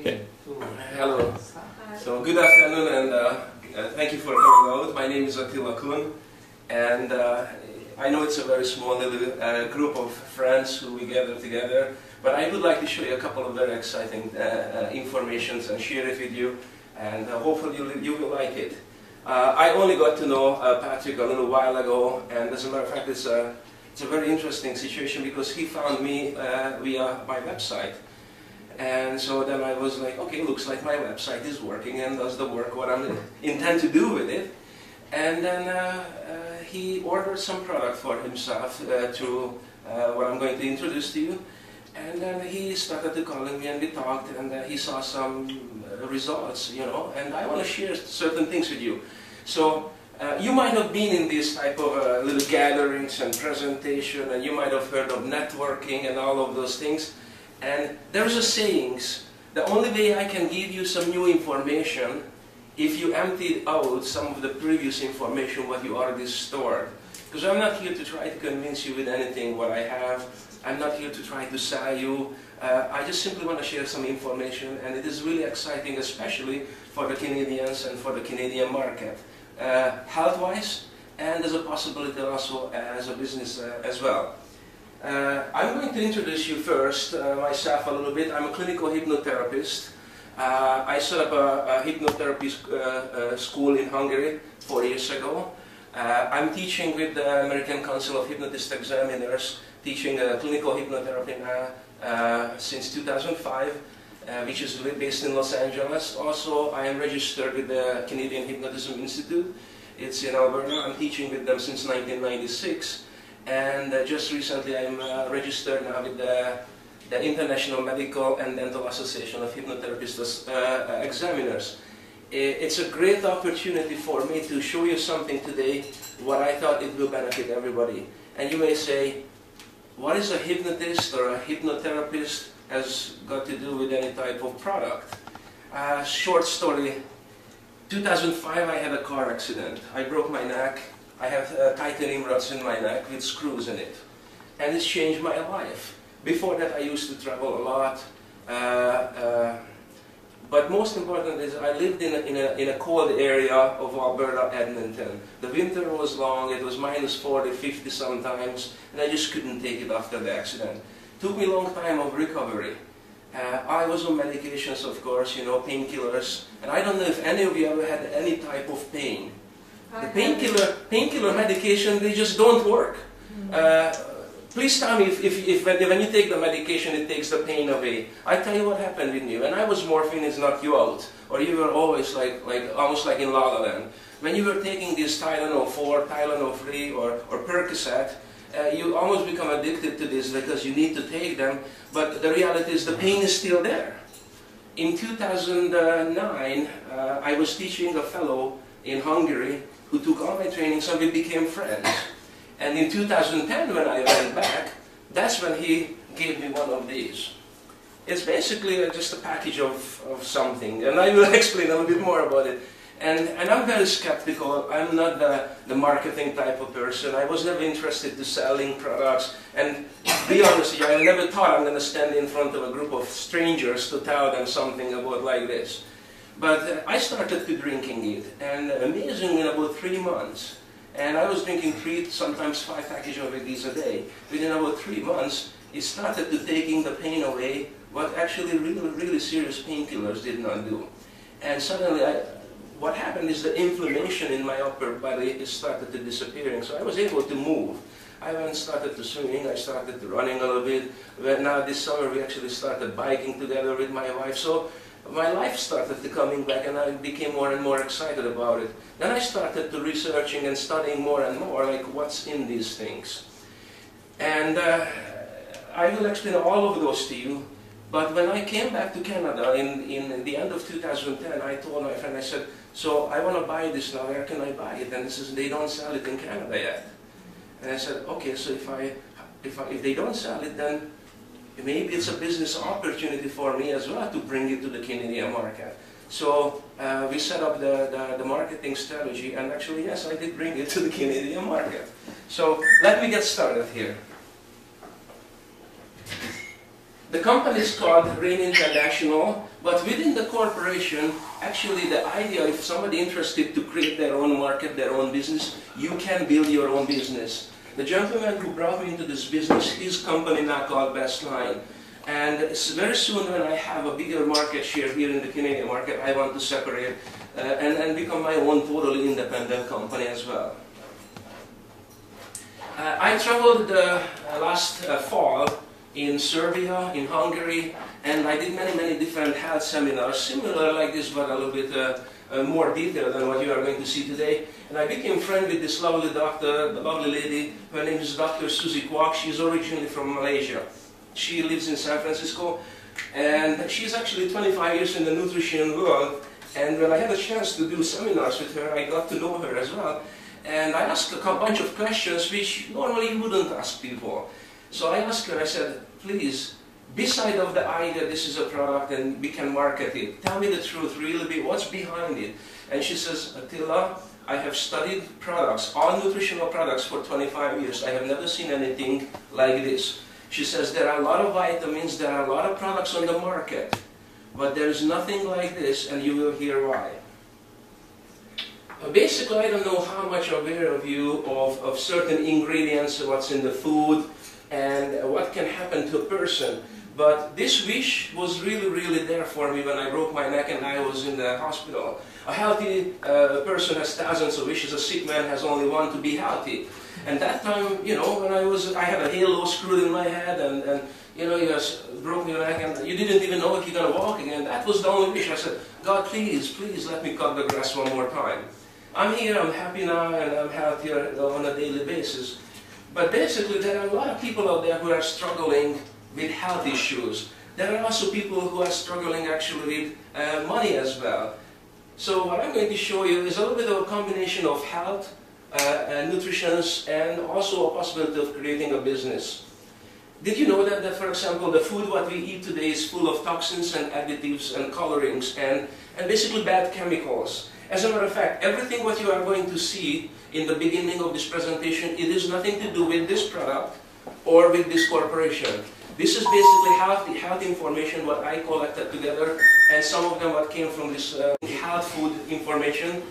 Okay. Hello. So good afternoon and uh, uh, thank you for coming out. My name is Attila Kun and uh, I know it's a very small little uh, group of friends who we gather together but I would like to show you a couple of very exciting uh, uh, informations and share it with you and hopefully you, you will like it. I only got to know Patrick a little while ago and as a matter of fact it's a, it's a very interesting situation because he found me via my website. And so then I was like, okay, looks like my website is working and does the work what I intend to do with it. And then uh, uh, he ordered some product for himself uh, to uh, what I'm going to introduce to you. And then he started to calling me and we talked and uh, he saw some uh, results, you know, and I want to share certain things with you. So you might have been in these type of little gatherings and presentation and you might have heard of networking and all of those things. And there's a sayings, the only way I can give you some new information if you emptied out some of the previous information what you already stored. Because I'm not here to try to convince you with anything what I have. I'm not here to try to sell you. Uh, I just simply want to share some information and it is really exciting especially for the Canadians and for the Canadian market. Uh, Health-wise and as a possibility also as a business uh, as well. Uh, I'm going to introduce you first, uh, myself a little bit. I'm a clinical hypnotherapist. Uh, I set up a, a hypnotherapy uh, uh, school in Hungary four years ago. Uh, I'm teaching with the American Council of Hypnotist Examiners, teaching clinical hypnotherapy now since 2005, which is based in Los Angeles. Also, I am registered with the Canadian Hypnotism Institute. It's in Alberta. I'm teaching with them since 1996. And uh, just recently I'm uh, registered now with the, the, International Medical and Dental Association of Hypnotherapists uh, Examiners. It's a great opportunity for me to show you something today what I thought it will benefit everybody. And you may say, what is a hypnotist or a hypnotherapist has got to do with any type of product? Uh, short story, 2005 I had a car accident. I broke my neck I have uh, titanium rods in my neck with screws in it. And it's changed my life. Before that I used to travel a lot. Uh, uh, but most important is I lived in a, in, a, in a cold area of Alberta, Edmonton. The winter was long, it was minus 40, 50 sometimes, and I just couldn't take it after the accident. Took me a long time of recovery. Uh, I was on medications, of course, you know, painkillers. And I don't know if any of you ever had any type of pain. The painkiller painkiller medication, they just don't work. Hmm. Uh, please tell me if, if, if, when you take the medication it takes the pain away. I tell you what happened with you. When I was morphine is knocked you out. Or you were always like, like almost like in La La Land. When you were taking this Tylenol 4, Tylenol 3 or, or Percocet, uh, you almost become addicted to this because you need to take them. But the reality is the pain is still there. In 2009, uh, I was teaching a fellow in Hungary who took all my training, so we became friends. And in 2010, when I went back, that's when he gave me one of these. It's basically uh, just a package of, of something, and I will explain a little bit more about it. And, and I'm very skeptical. I'm not the, the marketing type of person. I was never interested to selling products. And be honest I never thought I'm going to stand in front of a group of strangers to tell them something about like this. But uh, I started to drinking it, and amazingly in about three months, and I was drinking three, sometimes five packages of these a day. Within about three months, it started to taking the pain away, what actually really, really serious painkillers did not do. And suddenly, I, what happened is the inflammation in my upper body started to disappearing, so I was able to move. I went started to swimming, I started to running a little bit. But now this summer we actually started biking together with my wife. So my life started to coming back and I became more and more excited about it. Then I started to researching and studying more and more, like what's in these things. And uh, I will explain all of those to you. But when I came back to Canada in, in the end of 2010, I told my friend, I said, so I want to buy this now, where can I buy it? And he says, they don't sell it in Canada yet. And I said, okay, so if, I, if, I, if they don't sell it, then maybe it's a business opportunity for me as well to bring it to the Canadian market. So uh, we set up the, the, the, marketing strategy and actually yes, I did bring it to the Canadian market. So let me get started here. The company is called Rain International, but within the corporation, actually the idea, if somebody interested to create their own market, their own business, you can build your own business. The gentleman who brought me into this business, his company now called Bestline. And it's very soon when I have a bigger market share here in the Canadian market, I want to separate uh, and, and become my own totally independent company as well. Uh, I traveled uh, last uh, fall in Serbia, in Hungary, and I did many, many different health seminars, similar like this, but a little bit uh, more detail than what you are going to see today. And I became friend with this lovely doctor, the lovely lady. Her name is Dr. Susie Kwok. She's originally from Malaysia. She lives in San Francisco, and she's actually 25 years in the nutrition world. And when I had a chance to do seminars with her, I got to know her as well. And I asked a bunch of questions which normally you wouldn't ask people. So I asked her, I said, please, beside of the idea this is a product and we can market it, tell me the truth, really, be what's behind it? And she says, Attila, I have studied products, all nutritional products for 25 years. I have never seen anything like this. She says there are a lot of vitamins, there are a lot of products on the market, but there is nothing like this and you will hear why. Basically, I don't know how much aware of you of, of certain ingredients, what's in the food, and what can happen to a person. But this wish was really, really there for me when I broke my neck and I was in the hospital. A healthy uh, person has thousands of wishes, a sick man has only one to be healthy. And that time, you know, when I was, I had a halo screwed in my head and, and you know, you just broke your neck and you didn't even know if you're going to walk again. That was the only wish. I said, God, please, please let me cut the grass one more time. I'm here, I'm happy now, and I'm healthier on a daily basis. But basically, there are a lot of people out there who are struggling with health issues. There are also people who are struggling actually with uh, money as well. So what I'm going to show you is a little bit of a combination of health, uh, and nutrition, and also a possibility of creating a business. Did you know that, that, for example, the food what we eat today is full of toxins and additives and colorings and, and basically bad chemicals? As a matter of fact, everything what you are going to see in the beginning of this presentation, it is nothing to do with this product or with this corporation. This is basically health, health information what I collected together and some of them what came from this uh, health food information.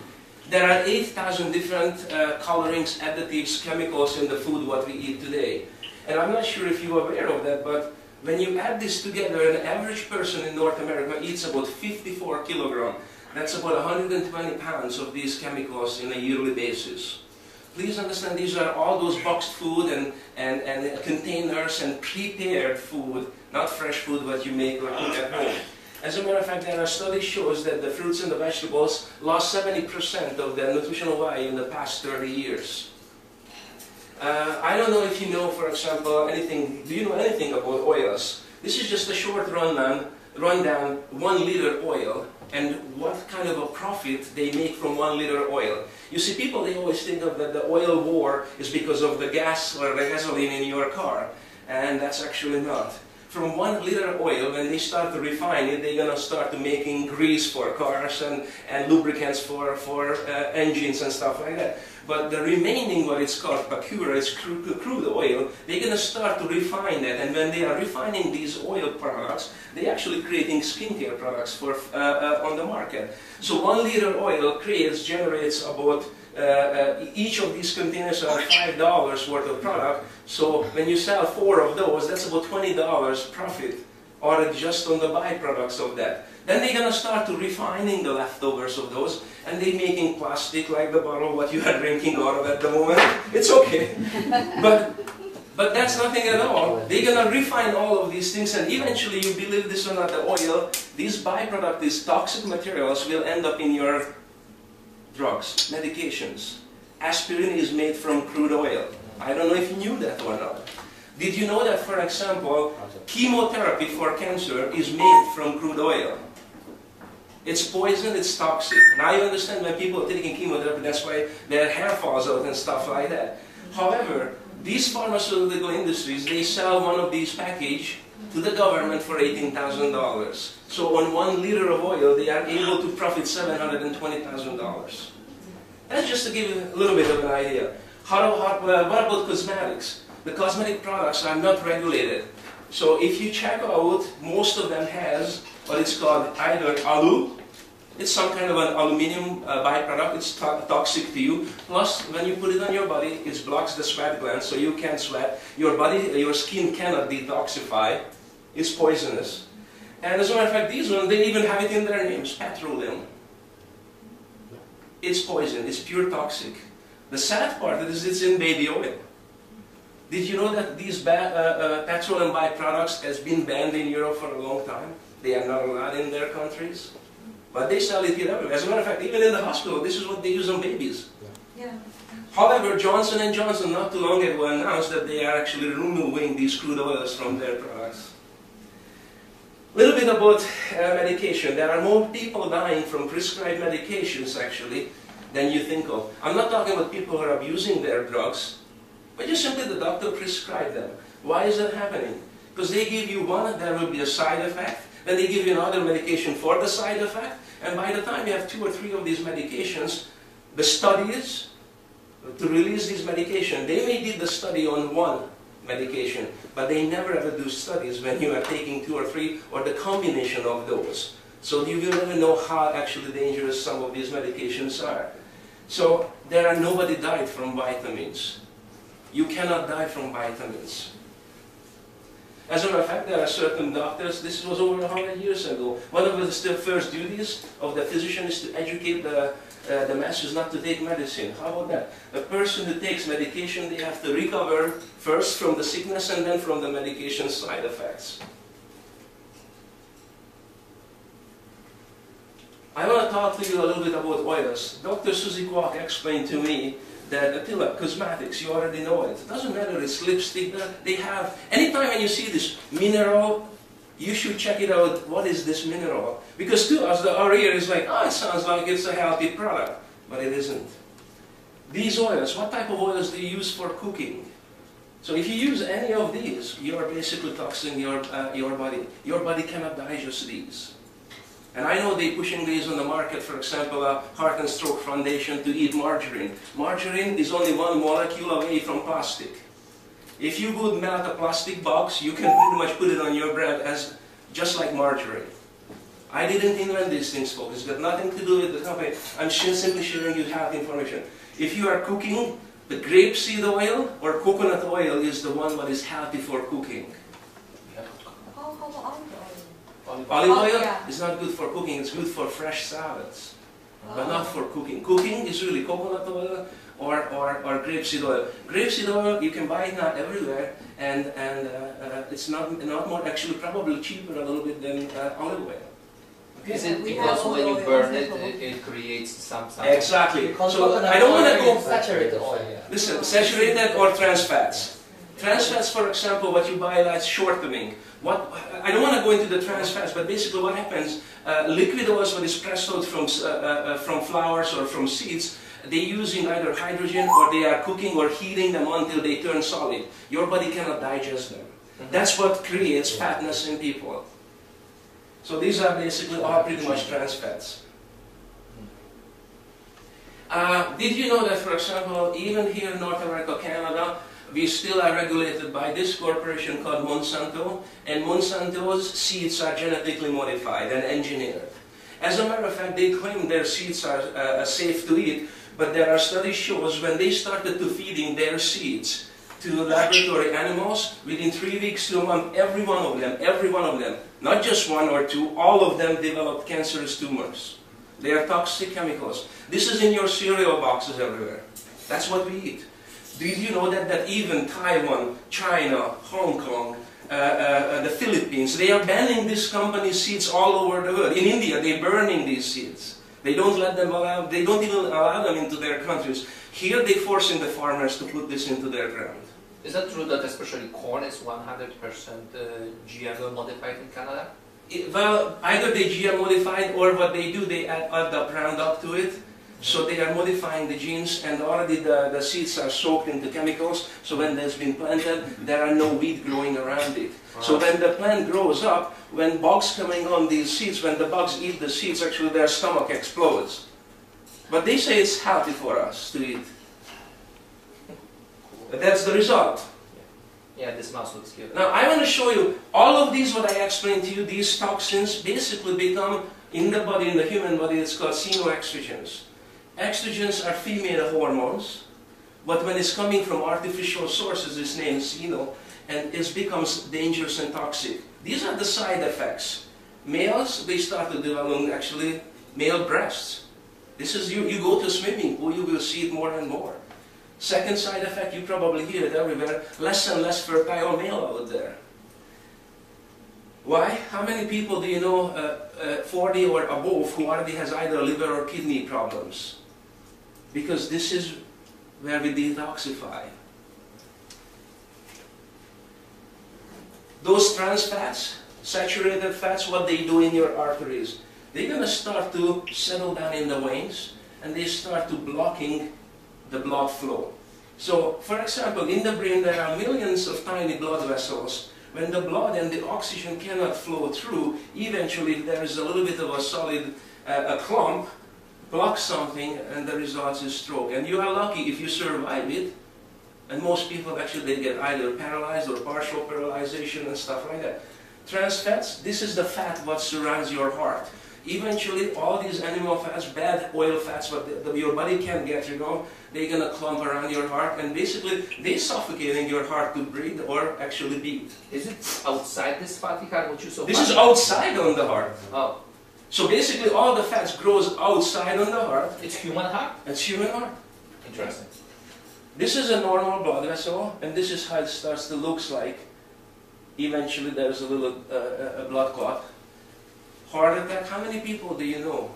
There are 8,000 different uh, colorings, additives, chemicals in the food what we eat today. And I'm not sure if you're aware of that, but when you add this together, an average person in North America eats about 54 kilogram. That's about 120 pounds of these chemicals in a yearly basis. Please understand these are all those boxed food and, and, and containers and prepared food, not fresh food that you make or cook at home. As a matter of fact, there are studies shows that the fruits and the vegetables lost 70% of their nutritional value in the past 30 years. Uh, I don't know if you know, for example, anything, do you know anything about oils? This is just a short rundown, rundown one liter oil and what kind of a profit they make from one liter oil. You see, people, they always think of that the oil war is because of the gas or the gasoline in your car, and that's actually not. From one liter oil, when they start to refine it, they're going to start to making grease for cars and, and lubricants for, for uh, engines and stuff like that. But the remaining, what it's called pakura, is crude oil, they're going to start to refine that. And when they are refining these oil products, they're actually creating skincare products for, uh, uh, on the market. So one liter oil creates, generates about Uh, uh, each of these containers are $5 worth of product. So when you sell four of those, that's about $20 profit or just on the byproducts of that. Then they're going to start to refining the leftovers of those, and they're making plastic like the bottle what you are drinking out of at the moment. It's okay. but, but that's nothing at all. They're going to refine all of these things, and eventually, you believe this or not, the oil, these byproduct, these toxic materials will end up in your drugs, medications. Aspirin is made from crude oil. I don't know if you knew that or not. Did you know that, for example, chemotherapy for cancer is made from crude oil? It's poison, it's toxic. Now you understand why people are taking chemotherapy, that's why their hair falls out and stuff like that. However, these pharmaceutical industries, they sell one of these packages to the government for $18,000. So on one liter of oil, they are able to profit $720,000. That's just to give you a little bit of an idea. How, how, what about cosmetics? The cosmetic products are not regulated. So if you check out, most of them has what is called either alu, it's some kind of an aluminum uh, byproduct, it's to toxic to you. Plus, when you put it on your body, it blocks the sweat glands, so you can't sweat. Your body, your skin cannot detoxify. It's poisonous. And as a matter of fact, these ones, they even have it in their names, petroleum. It's poison, it's pure toxic. The sad part is it's in baby oil. Did you know that these uh, uh, petroleum byproducts has been banned in Europe for a long time? They are not allowed in their countries. But they sell it here everywhere. As a matter of fact, even in the hospital, this is what they use on babies. Yeah. However, Johnson & Johnson not too long ago announced that they are actually removing these crude oils from their products. Little bit about uh, medication. There are more people dying from prescribed medications, actually, than you think of. I'm not talking about people who are abusing their drugs, but just simply the doctor prescribed them. Why is that happening? Because they give you one, there will be a side effect, then they give you another medication for the side effect, and by the time you have two or three of these medications, the studies to release these medication, they may do the study on one medication, but they never ever do studies when you are taking two or three or the combination of those. So you will never know how actually dangerous some of these medications are. So there are nobody died from vitamins. You cannot die from vitamins. As a matter of fact, there are certain doctors, this was over 100 years ago, one of the first duties of the physician is to educate the, uh, the masses not to take medicine. How about that? A person who takes medication, they have to recover first from the sickness and then from the medication side effects. I want to talk to you a little bit about oils. Dr. Susie Kwok explained to me that Attila, cosmetics, you already know it. It doesn't matter, it's lipstick, they have, anytime when you see this mineral, you should check it out, what is this mineral? Because to us, the, ear is like, oh, it sounds like it's a healthy product, but it isn't. These oils, what type of oils do you use for cooking? So if you use any of these, you are basically toxing your, uh, your body. Your body cannot digest these. And I know they're pushing these on the market, for example, a Heart and Stroke Foundation to eat margarine. Margarine is only one molecule away from plastic. If you would melt a plastic box, you can pretty much put it on your bread as just like margarine. I didn't invent these things, folks. It's got nothing to do with the company. I'm simply sharing you health information. If you are cooking, the grapeseed oil or coconut oil is the one that is healthy for cooking. Olive oil yeah. is not good for cooking, it's good for fresh salads, oh. but not for cooking. Cooking is really coconut oil or, or, or grapeseed oil. Grapeseed oil, you can buy it not everywhere, and, and uh, uh, it's not, not more, actually probably cheaper a little bit than uh, olive oil. Okay. Is it because when you burn it, it, it creates some, some Exactly. So I don't want to go saturated oil. Listen, saturated or trans fats. Trans fats, for example, what you buy that's shortening. What, I don't want to go into the trans fats, but basically what happens, uh, liquid oils, what is pressed out from, uh, uh, uh, from flowers or from seeds, they using either hydrogen or they are cooking or heating them until they turn solid. Your body cannot digest them. Mm-hmm. That's what creates fatness in people. So these are basically all pretty much trans fats. Uh, did you know that, for example, even here in North America, Canada, we still are regulated by this corporation called Monsanto, and Monsanto's seeds are genetically modified and engineered. As a matter of fact, they claim their seeds are uh, safe to eat, but there are studies shows when they started to feeding their seeds to laboratory animals, within three weeks to a month, every one of them, every one of them, not just one or two, all of them developed cancerous tumors. They are toxic chemicals. This is in your cereal boxes everywhere. That's what we eat. Did you know that, that even Taiwan, China, Hong Kong, uh, uh, uh, the Philippines, they are banning this company's seeds all over the world. In India, they're burning these seeds. They don't let them allow, they don't even allow them into their countries. Here they're forcing the farmers to put this into their ground. Is that true that especially corn is 100% uh, GMO modified in Canada? It, well, either they GM modified or what they do, they add, add the Roundup to it. So they are modifying the genes and already the, the seeds are soaked into chemicals. So when there's been planted, there are no weed growing around it. So when the plant grows up, when bugs coming on these seeds, when the bugs eat the seeds, actually their stomach explodes. But they say it's healthy for us to eat. But that's the result. Yeah, this mouse looks good. Now I want to show you all of these what I explained to you, these toxins basically become in the body, in the human body, it's called xenoestrogens. Estrogens are female hormones, but when it's coming from artificial sources, it's named xeno, and it becomes dangerous and toxic. These are the side effects. Males, they start to develop actually male breasts. This is, you, you go to swimming pool, you will see it more and more. Second side effect, you probably hear it everywhere, less and less fertile male out there. Why? How many people do you know uh, uh, 40 or above who already has either liver or kidney problems? Because this is where we detoxify. Those trans fats, saturated fats, what they do in your arteries, they're going to start to settle down in the veins and they start to blocking the blood flow. So, for example, in the brain there are millions of tiny blood vessels. When the blood and the oxygen cannot flow through, eventually there is a little bit of a solid uh, a clump, blocks something, and the result is stroke. And you are lucky if you survive it. And most people actually they get either paralyzed or partial paralyzation and stuff like that. Trans fats, this is the fat what surrounds your heart eventually all these animal fats, bad oil fats, what the, the, your body can't get you know, they're going to clump around your heart and basically they're suffocating your heart to breathe or actually beat. Is it outside this fatty heart which you saw? This is outside on the heart. Oh. So basically all the fats grows outside on the heart. It's human heart? It's human heart. Interesting. This is a normal blood vessel and this is how it starts to look like. Eventually there's a little uh, a blood clot Heart attack, how many people do you know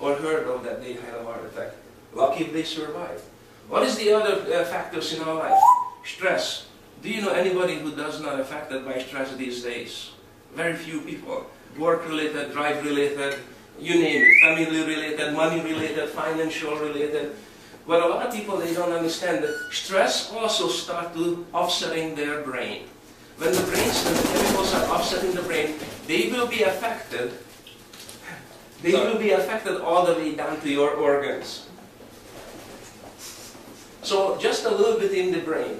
or heard of that they had a heart attack? Lucky if they survived. What is the other uh, factors in our life? Stress. Do you know anybody who does not affected by stress these days? Very few people. Work related, drive related, you name it. Family related, money related, financial related. But a lot of people, they don't understand that stress also start to offsetting their brain. When the brains and the chemicals are offsetting the brain, they will be affected they will be affected all the way down to your organs. So just a little bit in the brain.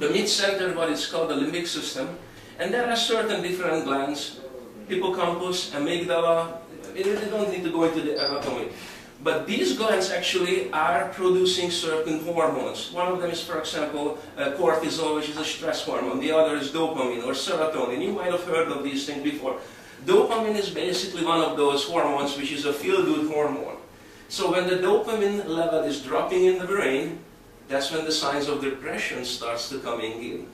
The mid-center, what is called the limbic system, and there are certain different glands, hippocampus, amygdala, we really don't need to go into the anatomy. But these glands actually are producing certain hormones. One of them is, for example, uh, cortisol, which is a stress hormone. The other is dopamine or serotonin. You might have heard of these things before. Dopamine is basically one of those hormones which is a feel-good hormone. So when the dopamine level is dropping in the brain, that's when the signs of depression starts to coming in.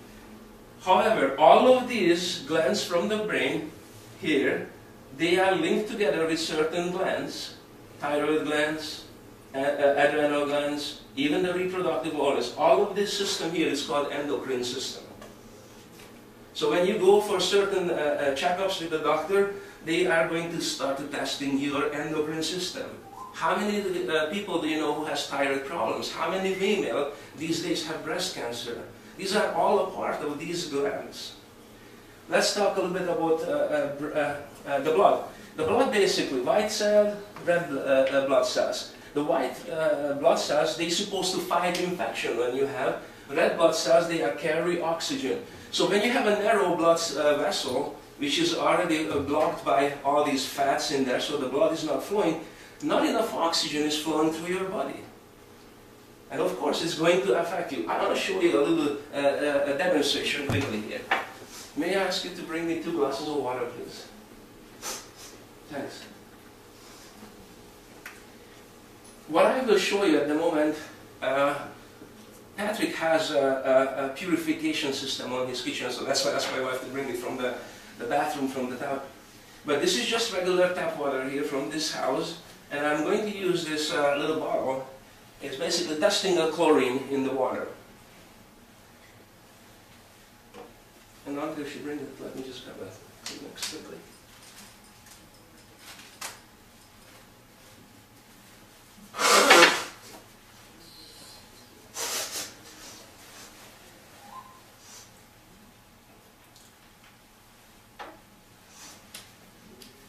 However, all of these glands from the brain here, they are linked together with certain glands, thyroid glands, adrenal glands, even the reproductive organs. All of this system here is called endocrine system. So when you go for certain uh, uh, checkups with the doctor, they are going to start testing your endocrine system. How many uh, people do you know who has thyroid problems? How many female these days have breast cancer? These are all a part of these glands. Let's talk a little bit about uh, uh, uh, the blood. The blood basically, white cell, red blood cells. The white blood cells, they're supposed to fight infection when you have red blood cells, they carry oxygen. So when you have a narrow blood vessel, which is already blocked by all these fats in there, so the blood is not flowing, not enough oxygen is flowing through your body. And of course, it's going to affect you. I want to show you a little uh, uh, demonstration quickly here. May I ask you to bring me two glasses of water, please? Thanks. What I will show you at the moment uh, Patrick has a, a, a, purification system on his kitchen, so that's why I asked my wife to bring it from the, the bathroom, from the tap. But this is just regular tap water here from this house, and I'm going to use this uh, little bottle. It's basically testing the chlorine in the water. And until she brings it, let me just grab a mix quickly.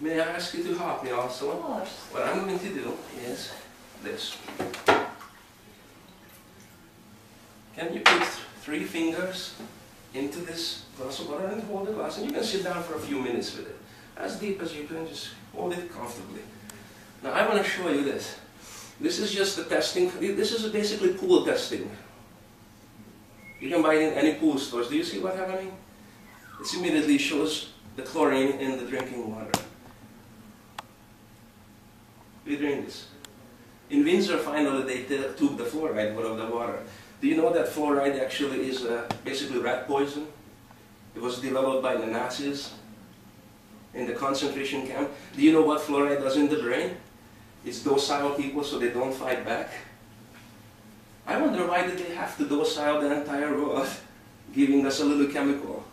May I ask you to help me also? Of course. What I'm going to do is this. Can you put three fingers into this glass of water and hold the glass, and you can sit down for a few minutes with it. As deep as you can, just hold it comfortably. Now I want to show you this. This is just the testing. This is basically pool testing. You can buy it in any pool stores. Do you see what's happening? It immediately shows the chlorine in the drinking water. We drink this. In Windsor, finally, they took the fluoride out of the water. Do you know that fluoride actually is uh, basically rat poison? It was developed by the Nazis in the concentration camp. Do you know what fluoride does in the brain? It's docile people so they don't fight back. I wonder why did they have to docile the entire world, giving us a little chemical.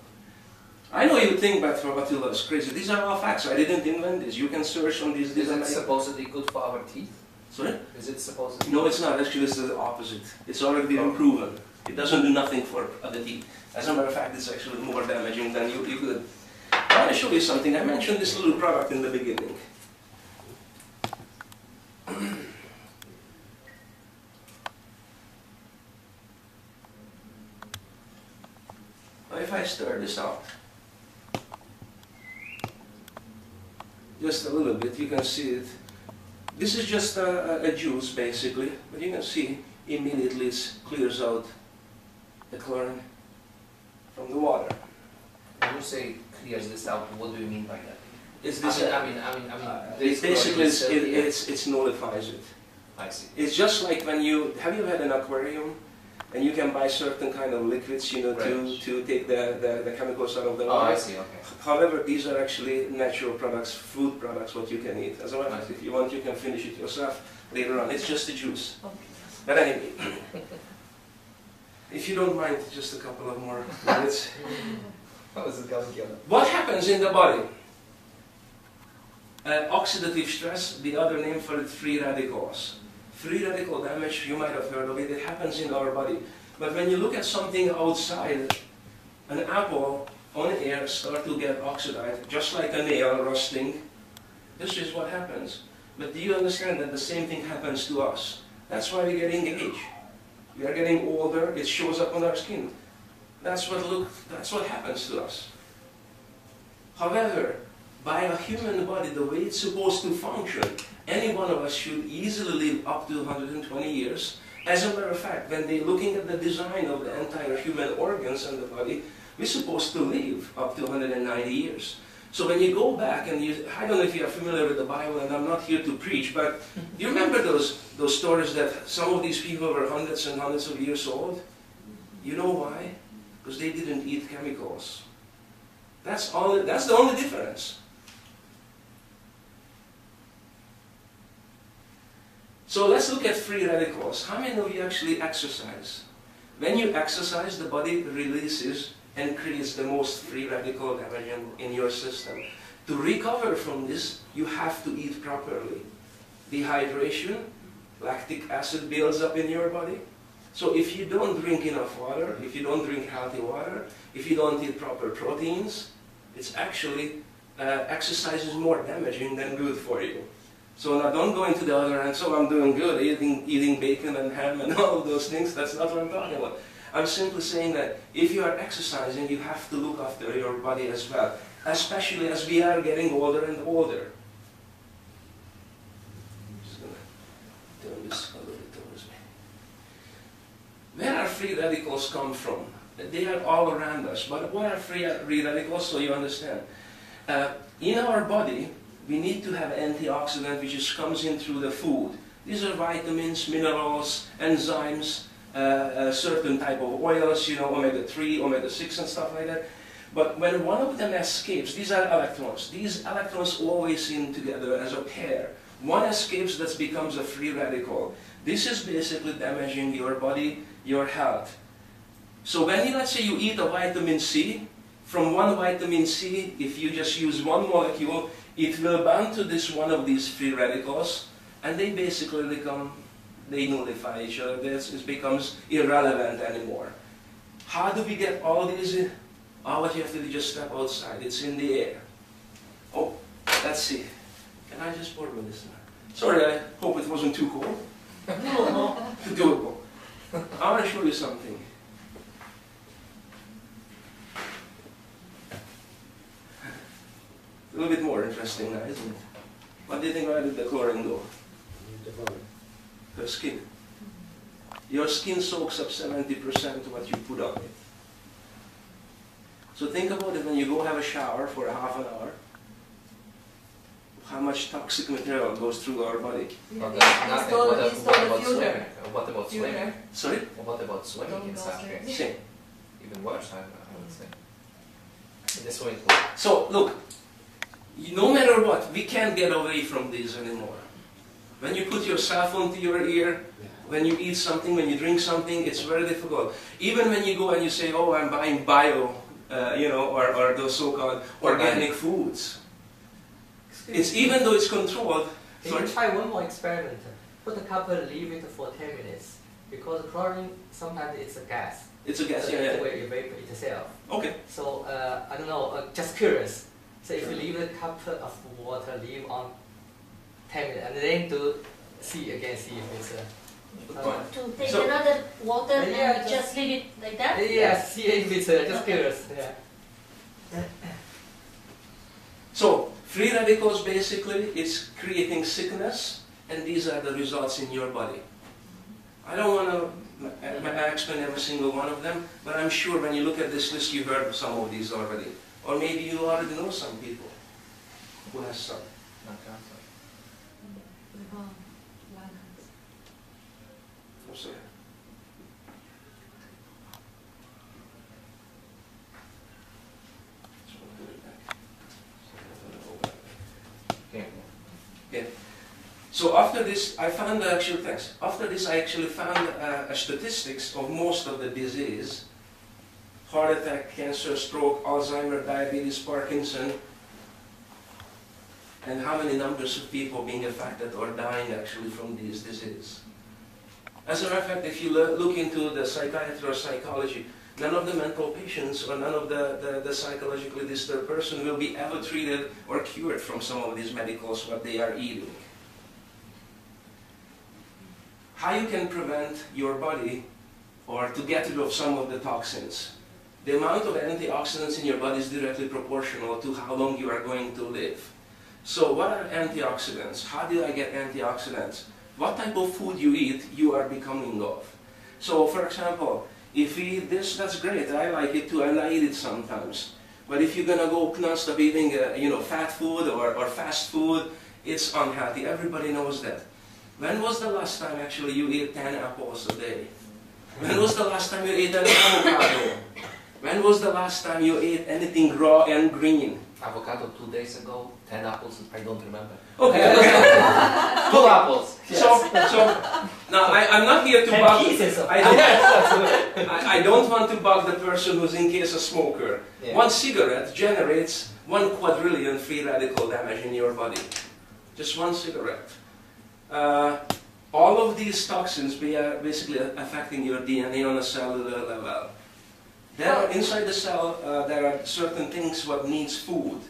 I know you think that Attila is crazy. These are all facts. I didn't invent this. You can search on these. Is it supposedly good for our teeth? Sorry? Is it supposed No, it's not. Actually, it's the opposite. It's already been oh. proven. It doesn't do nothing for other teeth. As a matter of fact, it's actually more damaging than you, you could. I want to show you something. I mentioned this little product in the beginning. if I stir this out, just a little bit, you can see it. This is just a, a juice basically, but you can see immediately it clears out the chlorine from the water. When you say clears this out, what do you mean by that? Is this I mean, I mean, I mean, I mean uh, it basically it's, it, it's, it's nullifies it. I see. It's just like when you, have you had an aquarium? And you can buy certain kind of liquids, you know, right. to, to take the, the, the, chemicals out of the water. Oh, I see, okay. However, these are actually natural products, food products, what you can eat. As a matter of fact, if you want, you can finish it yourself later on. It's just a juice. Okay. But anyway, if you don't mind, just a couple of more minutes. what happens in the body? Uh, oxidative stress, the other name for it, free radicals. Free radical damage, you might have heard of it, it happens in our body. But when you look at something outside, an apple on air start to get oxidized, just like a nail rusting. This is what happens. But do you understand that the same thing happens to us? That's why we get engaged. We are getting older, it shows up on our skin. That's what look that's what happens to us. However, by a human body, the way it's supposed to function, any one of us should easily live up to 120 years. As a matter of fact, when they're looking at the design of the entire human organs and the body, we're supposed to live up to 190 years. So when you go back and you, I don't know if you are familiar with the Bible, and I'm not here to preach, but do you remember those, those stories that some of these people were hundreds and hundreds of years old? You know why? Because they didn't eat chemicals. That's, all, that's the only difference. So let's look at free radicals. How many of you actually exercise? When you exercise, the body releases and creates the most free radical damage in your system. To recover from this, you have to eat properly. Dehydration, lactic acid builds up in your body. So if you don't drink enough water, if you don't drink healthy water, if you don't eat proper proteins, it's actually, uh, exercise is more damaging than good for you. So now don't go into the other end, so I'm doing good, eating, eating bacon and ham and all of those things. That's not what I'm talking about. I'm simply saying that if you are exercising, you have to look after your body as well, especially as we are getting older and older. Where are free radicals come from? They are all around us. But what are free radicals, so you understand? Uh, in our body, we need to have antioxidant which just comes in through the food. These are vitamins, minerals, enzymes, uh, a certain type of oils, you know, omega-3, omega-6 and stuff like that. But when one of them escapes, these are electrons. These electrons always in together as a pair. One escapes, that becomes a free radical. This is basically damaging your body, your health. So when you, let's say you eat a vitamin C, from one vitamin C, if you just use one molecule, it will bond to this one of these free radicals, and they basically become, they nullify each other. This it becomes irrelevant anymore. How do we get all these? All what you have to do is just step outside. It's in the air. Oh, let's see. Can I just pour with this? Sorry, I hope it wasn't too cold. no, no, doable. I want to show you something. Little bit more interesting now, isn't it? What do you think where did the chlorine go? The skin. Your skin soaks up 70% of what you put on it. So think about it when you go have a shower for a half an hour. How much toxic material goes through our body? But there's nothing. Install, What, ab- install what the about filter. swimming? Uh, What about swimming? Filter. Sorry? What about swimming Don't in go Same. Even worse, I, I would say. In the swimming pool. So look, you- no matter what, we can't get away from this anymore. When you put your cell phone to your ear, when you eat something, when you drink something, it's very difficult. Even when you go and you say, oh, I'm buying bio, uh, you know, or, or those so-called organic foods. It's even though it's controlled. Can you try one more experiment? Put a couple, leave it for 10 minutes. Because chlorine, sometimes it's a gas. It's a gas, so yeah, it yeah. will evaporate itself. Okay. So, uh, I don't know, uh, just curious. So if you leave a cup of water, leave on 10 minutes, and then to see again, see if it's a... Uh, To take So- another water Yeah, and just- just leave it like that? yeah, see if it's uh, just Okay. curious. Yeah. So, free radicals basically is creating sickness, and these are the results in your body. I don't want to explain every single one of them, but I'm sure when you look at this list, you heard some of these already. Or maybe you already know some people who has some. Not cancer. I'm sorry. Just wanna put it back. Yeah. So after this, I found the actual thanks. After this, I actually found uh, a statistics of most of the disease: heart attack, cancer, stroke, Alzheimer, diabetes, Parkinson, and how many numbers of people being affected or dying actually from these diseases. As a matter of fact, if you look into the psychiatry or psychology, none of the mental patients or none of the, the, the psychologically disturbed person will be ever treated or cured from some of these medicals what they are eating. How you can prevent your body or to get rid of some of the toxins. The amount of antioxidants in your body is directly proportional to how long you are going to live. So what are antioxidants? How do I get antioxidants? What type of food you eat, you are becoming of. So for example, if you eat this, that's great. I like it too, and I eat it sometimes. But if you're gonna go non-stop eating, uh, you know, fat food or, or fast food, it's unhealthy. Everybody knows that. When was the last time actually you ate 10 apples a day? When was the last time you ate an avocado? When was the last time you ate anything raw and green? Avocado two days ago, ten apples, I don't remember. Okay, okay. Two apples! So, so now I, I'm not here to 10 bug. pieces of I don't, I, I don't want to bug the person who's in case a smoker. Yeah. One cigarette generates one quadrillion free radical damage in your body. Just one cigarette. Uh, all of these toxins be, are basically affecting your DNA on a cellular level. There are, inside the cell, uh, there are certain things what needs food.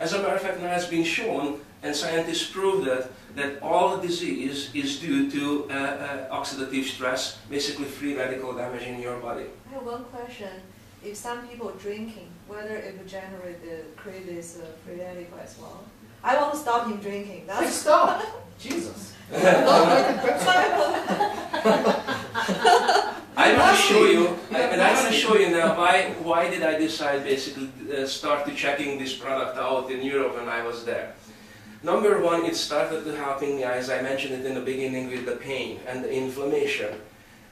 As a matter of fact, now it's been shown, and scientists prove that, that all disease is due to uh, uh, oxidative stress, basically free radical damage in your body. I have one question. If some people drinking, whether it would generate the create this uh, free radical as well? I want to stop him drinking. That's Stop! Jesus! I want to show you, and I want to show you now why, why did I decide basically uh, start to checking this product out in Europe when I was there. Number one, it started to helping me, as I mentioned it in the beginning, with the pain and the inflammation.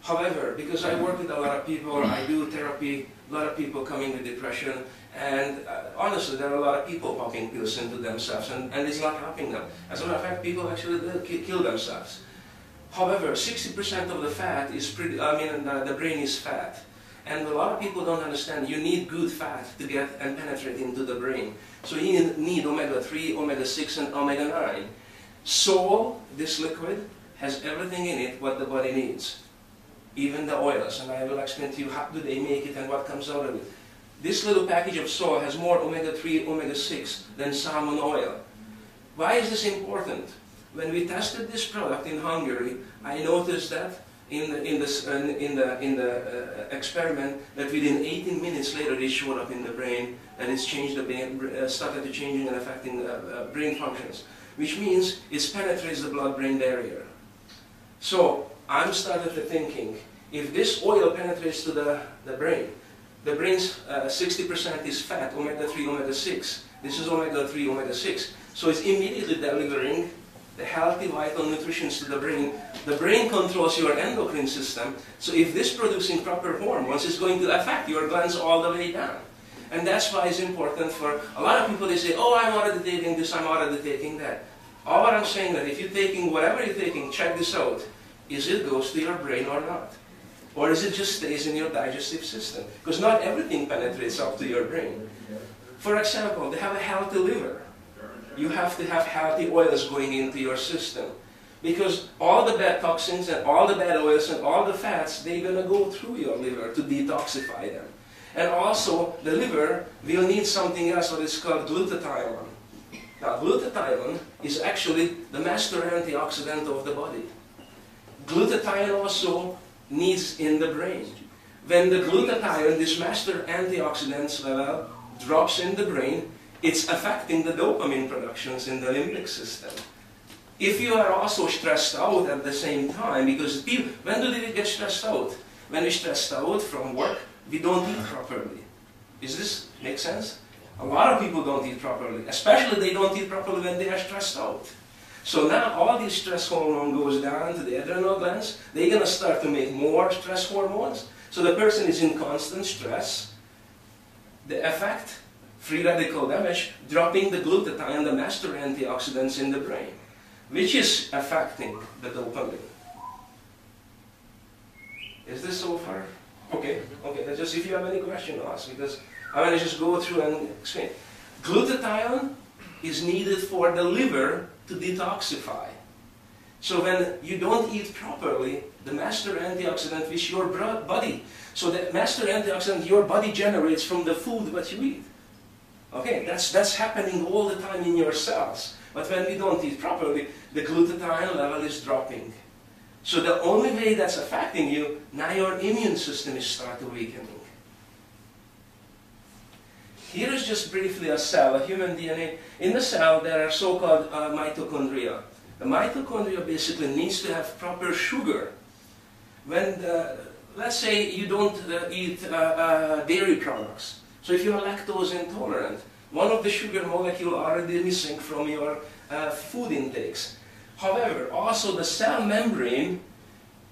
However, because I work with a lot of people, I do therapy, a lot of people coming with depression, and uh, honestly, there are a lot of people popping pills into themselves, and, and it's not helping them. As a matter of fact, people actually uh, kill themselves. However, 60% of the fat is pretty, I mean, the, the brain is fat. And a lot of people don't understand you need good fat to get and penetrate into the brain. So you need, need omega-3, omega-6, and omega-9. Soul, this liquid, has everything in it what the body needs. Even the oils, and I will explain to you how do they make it and what comes out of it. This little package of soy has more omega-3, omega-6 than salmon oil. Why is this important? When we tested this product in Hungary, I noticed that in the, in, this, uh, in the, in the uh, experiment that within 18 minutes later it showed up in the brain and it's changed the brain, uh, started to changing and affecting uh, brain functions, which means it penetrates the blood-brain barrier. So I'm started to thinking, if this oil penetrates to the, the brain, the brain's 60% uh, is fat, omega-3, omega-6. This is omega-3, omega-6. So it's immediately delivering the healthy vital nutrition to the brain. The brain controls your endocrine system, so if this producing proper hormones is going to affect your glands all the way down. And that's why it's important for a lot of people, they say, oh, I'm already taking this, I'm already taking that. All what I'm saying that if you're taking whatever you're taking, check this out. Is it goes to your brain or not? Or is it just stays in your digestive system? Because not everything penetrates up to your brain. For example, they have a healthy liver you have to have healthy oils going into your system. Because all the bad toxins and all the bad oils and all the fats, they're going to go through your liver to detoxify them. And also, the liver will need something else, what is called glutathione. Now, glutathione is actually the master antioxidant of the body. Glutathione also needs in the brain. When the glutathione, this master antioxidant level, drops in the brain, it's affecting the dopamine productions in the limbic system. If you are also stressed out at the same time, because people, when do they get stressed out? When we're stressed out from work, we don't eat properly. Does this make sense? A lot of people don't eat properly, especially they don't eat properly when they are stressed out. So now all these stress hormone goes down to the adrenal glands. They're going to start to make more stress hormones. So the person is in constant stress. The effect free radical damage, dropping the glutathione, the master antioxidants in the brain, which is affecting the dopamine. Is this so far? Okay, okay, just if you have any question, ask, because I want to just go through and explain. Glutathione is needed for the liver to detoxify. So when you don't eat properly, the master antioxidant which your body, so the master antioxidant your body generates from the food that you eat. Okay, that's, that's happening all the time in your cells. But when we don't eat properly, the glutathione level is dropping. So the only way that's affecting you, now your immune system is starting to weakening. Here is just briefly a cell, a human DNA. In the cell, there are so-called uh, mitochondria. The mitochondria basically needs to have proper sugar. When, the, let's say you don't uh, eat uh, uh dairy products, so if you are lactose intolerant, one of the sugar molecule already missing from your uh, food intakes. However, also the cell membrane,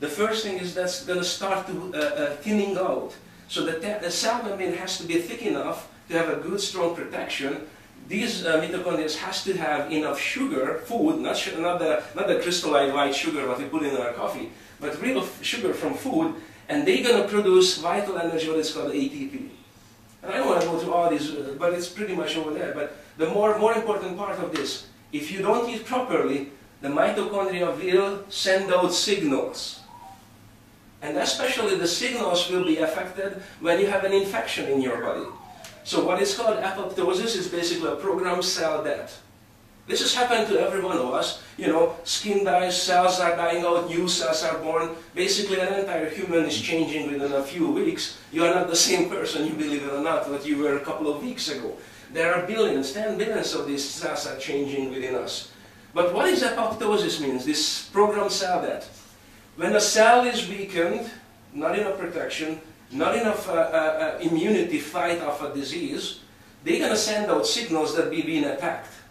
the first thing is that's going to start to uh, uh, thinning out. So the, the, cell membrane has to be thick enough to have a good strong protection. These uh, mitochondria has to have enough sugar, food, not, not, the, not the crystallized white sugar that we put in our coffee, but real sugar from food, and they're going to produce vital energy, what is called ATP. And I don't want to go through all these, uh, but it's pretty much over there. But the more, more important part of this, if you don't eat properly, the mitochondria will send out signals. And especially the signals will be affected when you have an infection in your body. So what is called apoptosis is basically a programmed cell death. This has happened to every one of us. You know, skin dies, cells are dying out, new cells are born. Basically, an entire human is changing within a few weeks. You are not the same person, you believe it or not, that you were a couple of weeks ago. There are billions, 10 billions of these cells are changing within us. But what is apoptosis means? This programmed cell death. When a cell is weakened, not enough protection, not enough uh, uh, uh, immunity fight off a disease, they're going to send out signals that we're being attacked.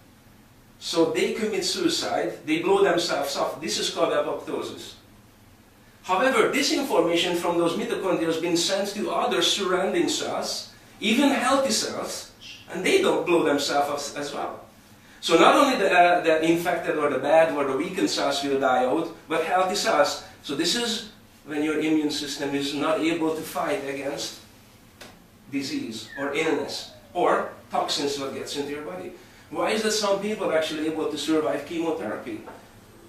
So they commit suicide, they blow themselves up. This is called apoptosis. However, this information from those mitochondria has been sent to other surrounding cells, even healthy cells, and they don't blow themselves up as well. So not only the, uh, the infected or the bad or the weakened cells will die out, but healthy cells. So this is when your immune system is not able to fight against disease or illness or toxins that gets into your body. Why is that some people are actually able to survive chemotherapy?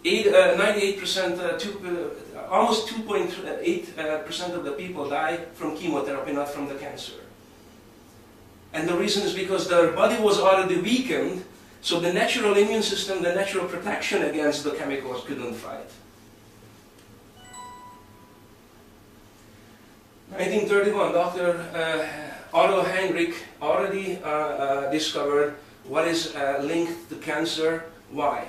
98%, uh, uh, two, uh, almost 2.8% uh, of the people die from chemotherapy, not from the cancer. And the reason is because their body was already weakened, so the natural immune system, the natural protection against the chemicals couldn't fight. 1931, Dr. Uh, Otto Heinrich already uh, uh, discovered what is uh, linked to cancer. Why?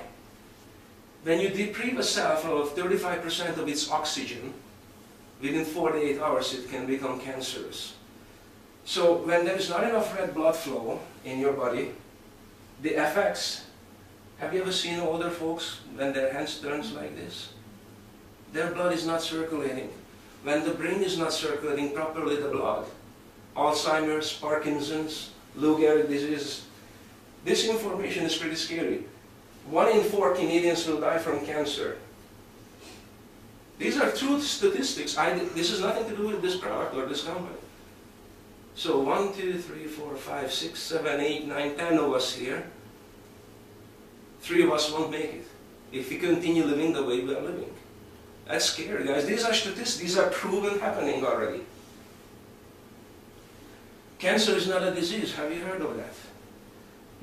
When you deprive a cell of 35% of its oxygen, within 48 hours it can become cancerous. So when there is not enough red blood flow in your body, the effects, have you ever seen older folks when their hands turns like this? Their blood is not circulating. When the brain is not circulating properly the blood, Alzheimer's, Parkinson's, Lou Gehrig disease, this information is pretty scary. One in four Canadians will die from cancer. These are true statistics. I, this has nothing to do with this product or this company. So one, two, three, four, five, six, seven, eight, nine, ten of us here. Three of us won't make it if we continue living the way we are living. That's scary, guys. These are statistics. These are proven happening already. Cancer is not a disease. Have you heard of that?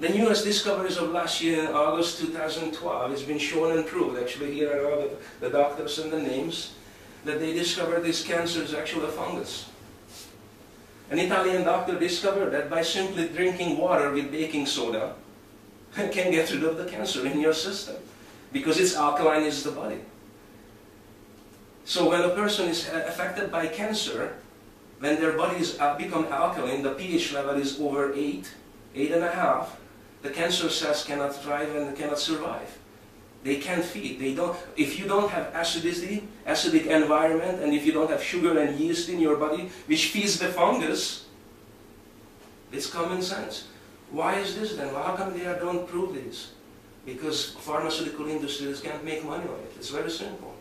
The newest discoveries of last year, August 2012, it's been shown and proved, actually here are all the, the doctors and the names, that they discovered this cancer is actually a fungus. An Italian doctor discovered that by simply drinking water with baking soda, can get rid of the cancer in your system because it's alkaline is the body. So when a person is uh, affected by cancer, when their bodies uh, become alkaline, the pH level is over 8, 8.5, the cancer cells cannot thrive and cannot survive. They can't feed. They don't, if you don't have acidity, acidic environment, and if you don't have sugar and yeast in your body, which feeds the fungus, it's common sense. Why is this then? How come they don't prove this? Because pharmaceutical industries can't make money on it. It's very simple.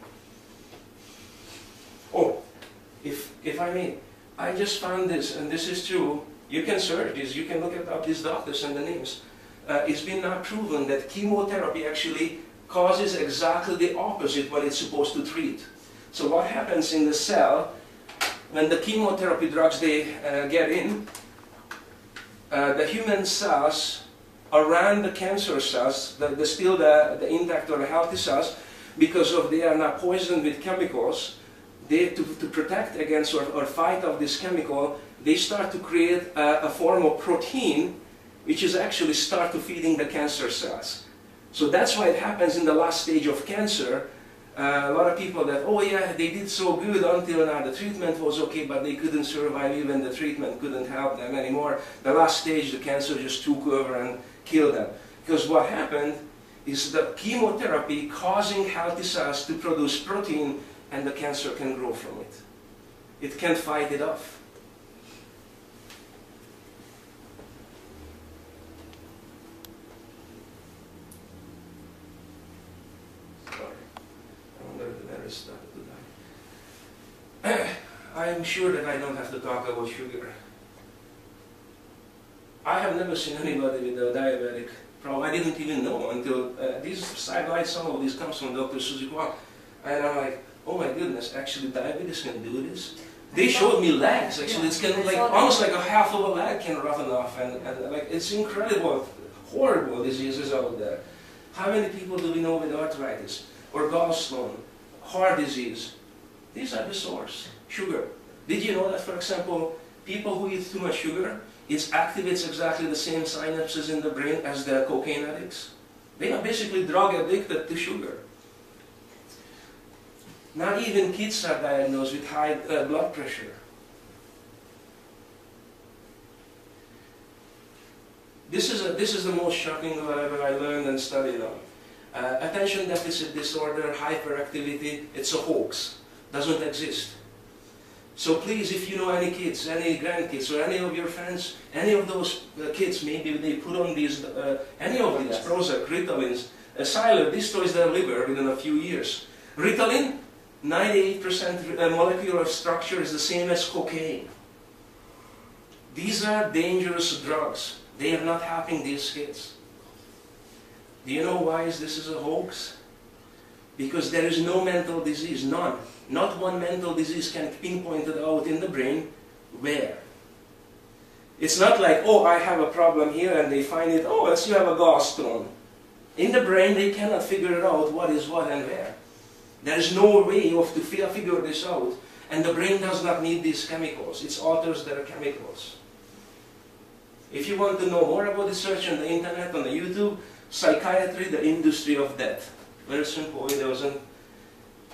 Oh, if, if I may, I just found this, and this is true. You can search this, you can look up these doctors and the names. Uh, it's been now proven that chemotherapy actually causes exactly the opposite what it's supposed to treat. So what happens in the cell, when the chemotherapy drugs they uh, get in, uh, the human cells around the cancer cells, the, the still the, the intact or the healthy cells, because of they are now poisoned with chemicals, they, to, to protect against or, or fight off this chemical, they start to create a, a form of protein which is actually start to feeding the cancer cells. So that's why it happens in the last stage of cancer. Uh, a lot of people that, oh yeah, they did so good until now the treatment was okay, but they couldn't survive even the treatment couldn't help them anymore. The last stage, the cancer just took over and killed them. Because what happened is the chemotherapy causing healthy cells to produce protein and the cancer can grow from it. It can't fight it off. Sorry. I die. I'm sure that I don't have to talk about sugar. I have never seen anybody with a diabetic problem. I didn't even know until uh, these sidelights, some of these comes from Dr. Susie Kwok. And I'm like, oh my goodness, actually diabetes can do this. They showed me legs, actually, it's kind of like, almost like a half of a leg can roughen off, and, and like, it's incredible, horrible diseases out there. How many people do we know with arthritis, or gallstone, heart disease? These are the source, sugar. Did you know that, for example, people who eat too much sugar, it activates exactly the same synapses in the brain as the cocaine addicts? They are basically drug addicted to sugar. Not even kids are diagnosed with high uh, blood pressure. This is, a, this is the most shocking whatever I learned and studied on. Uh, attention deficit disorder, hyperactivity, it's a hoax. Doesn't exist. So please, if you know any kids, any grandkids, or any of your friends, any of those uh, kids, maybe they put on these, uh, any of these, yes. Prozac, Ritalin, uh, destroys their liver within a few years. Ritalin, 98% uh, molecular structure is the same as cocaine. These are dangerous drugs. They are not helping these kids. Do you know why this is a hoax? Because there is no mental disease, none. Not one mental disease can pinpoint it out in the brain. Where? It's not like, oh, I have a problem here and they find it, oh, yes, you have a gallstone. In the brain, they cannot figure it out what is what and where. There is no way of to figure this out. And the brain does not need these chemicals. It alters their chemicals. If you want to know more about this, search on the internet, on the YouTube, psychiatry, the industry of death. Very simple videos. And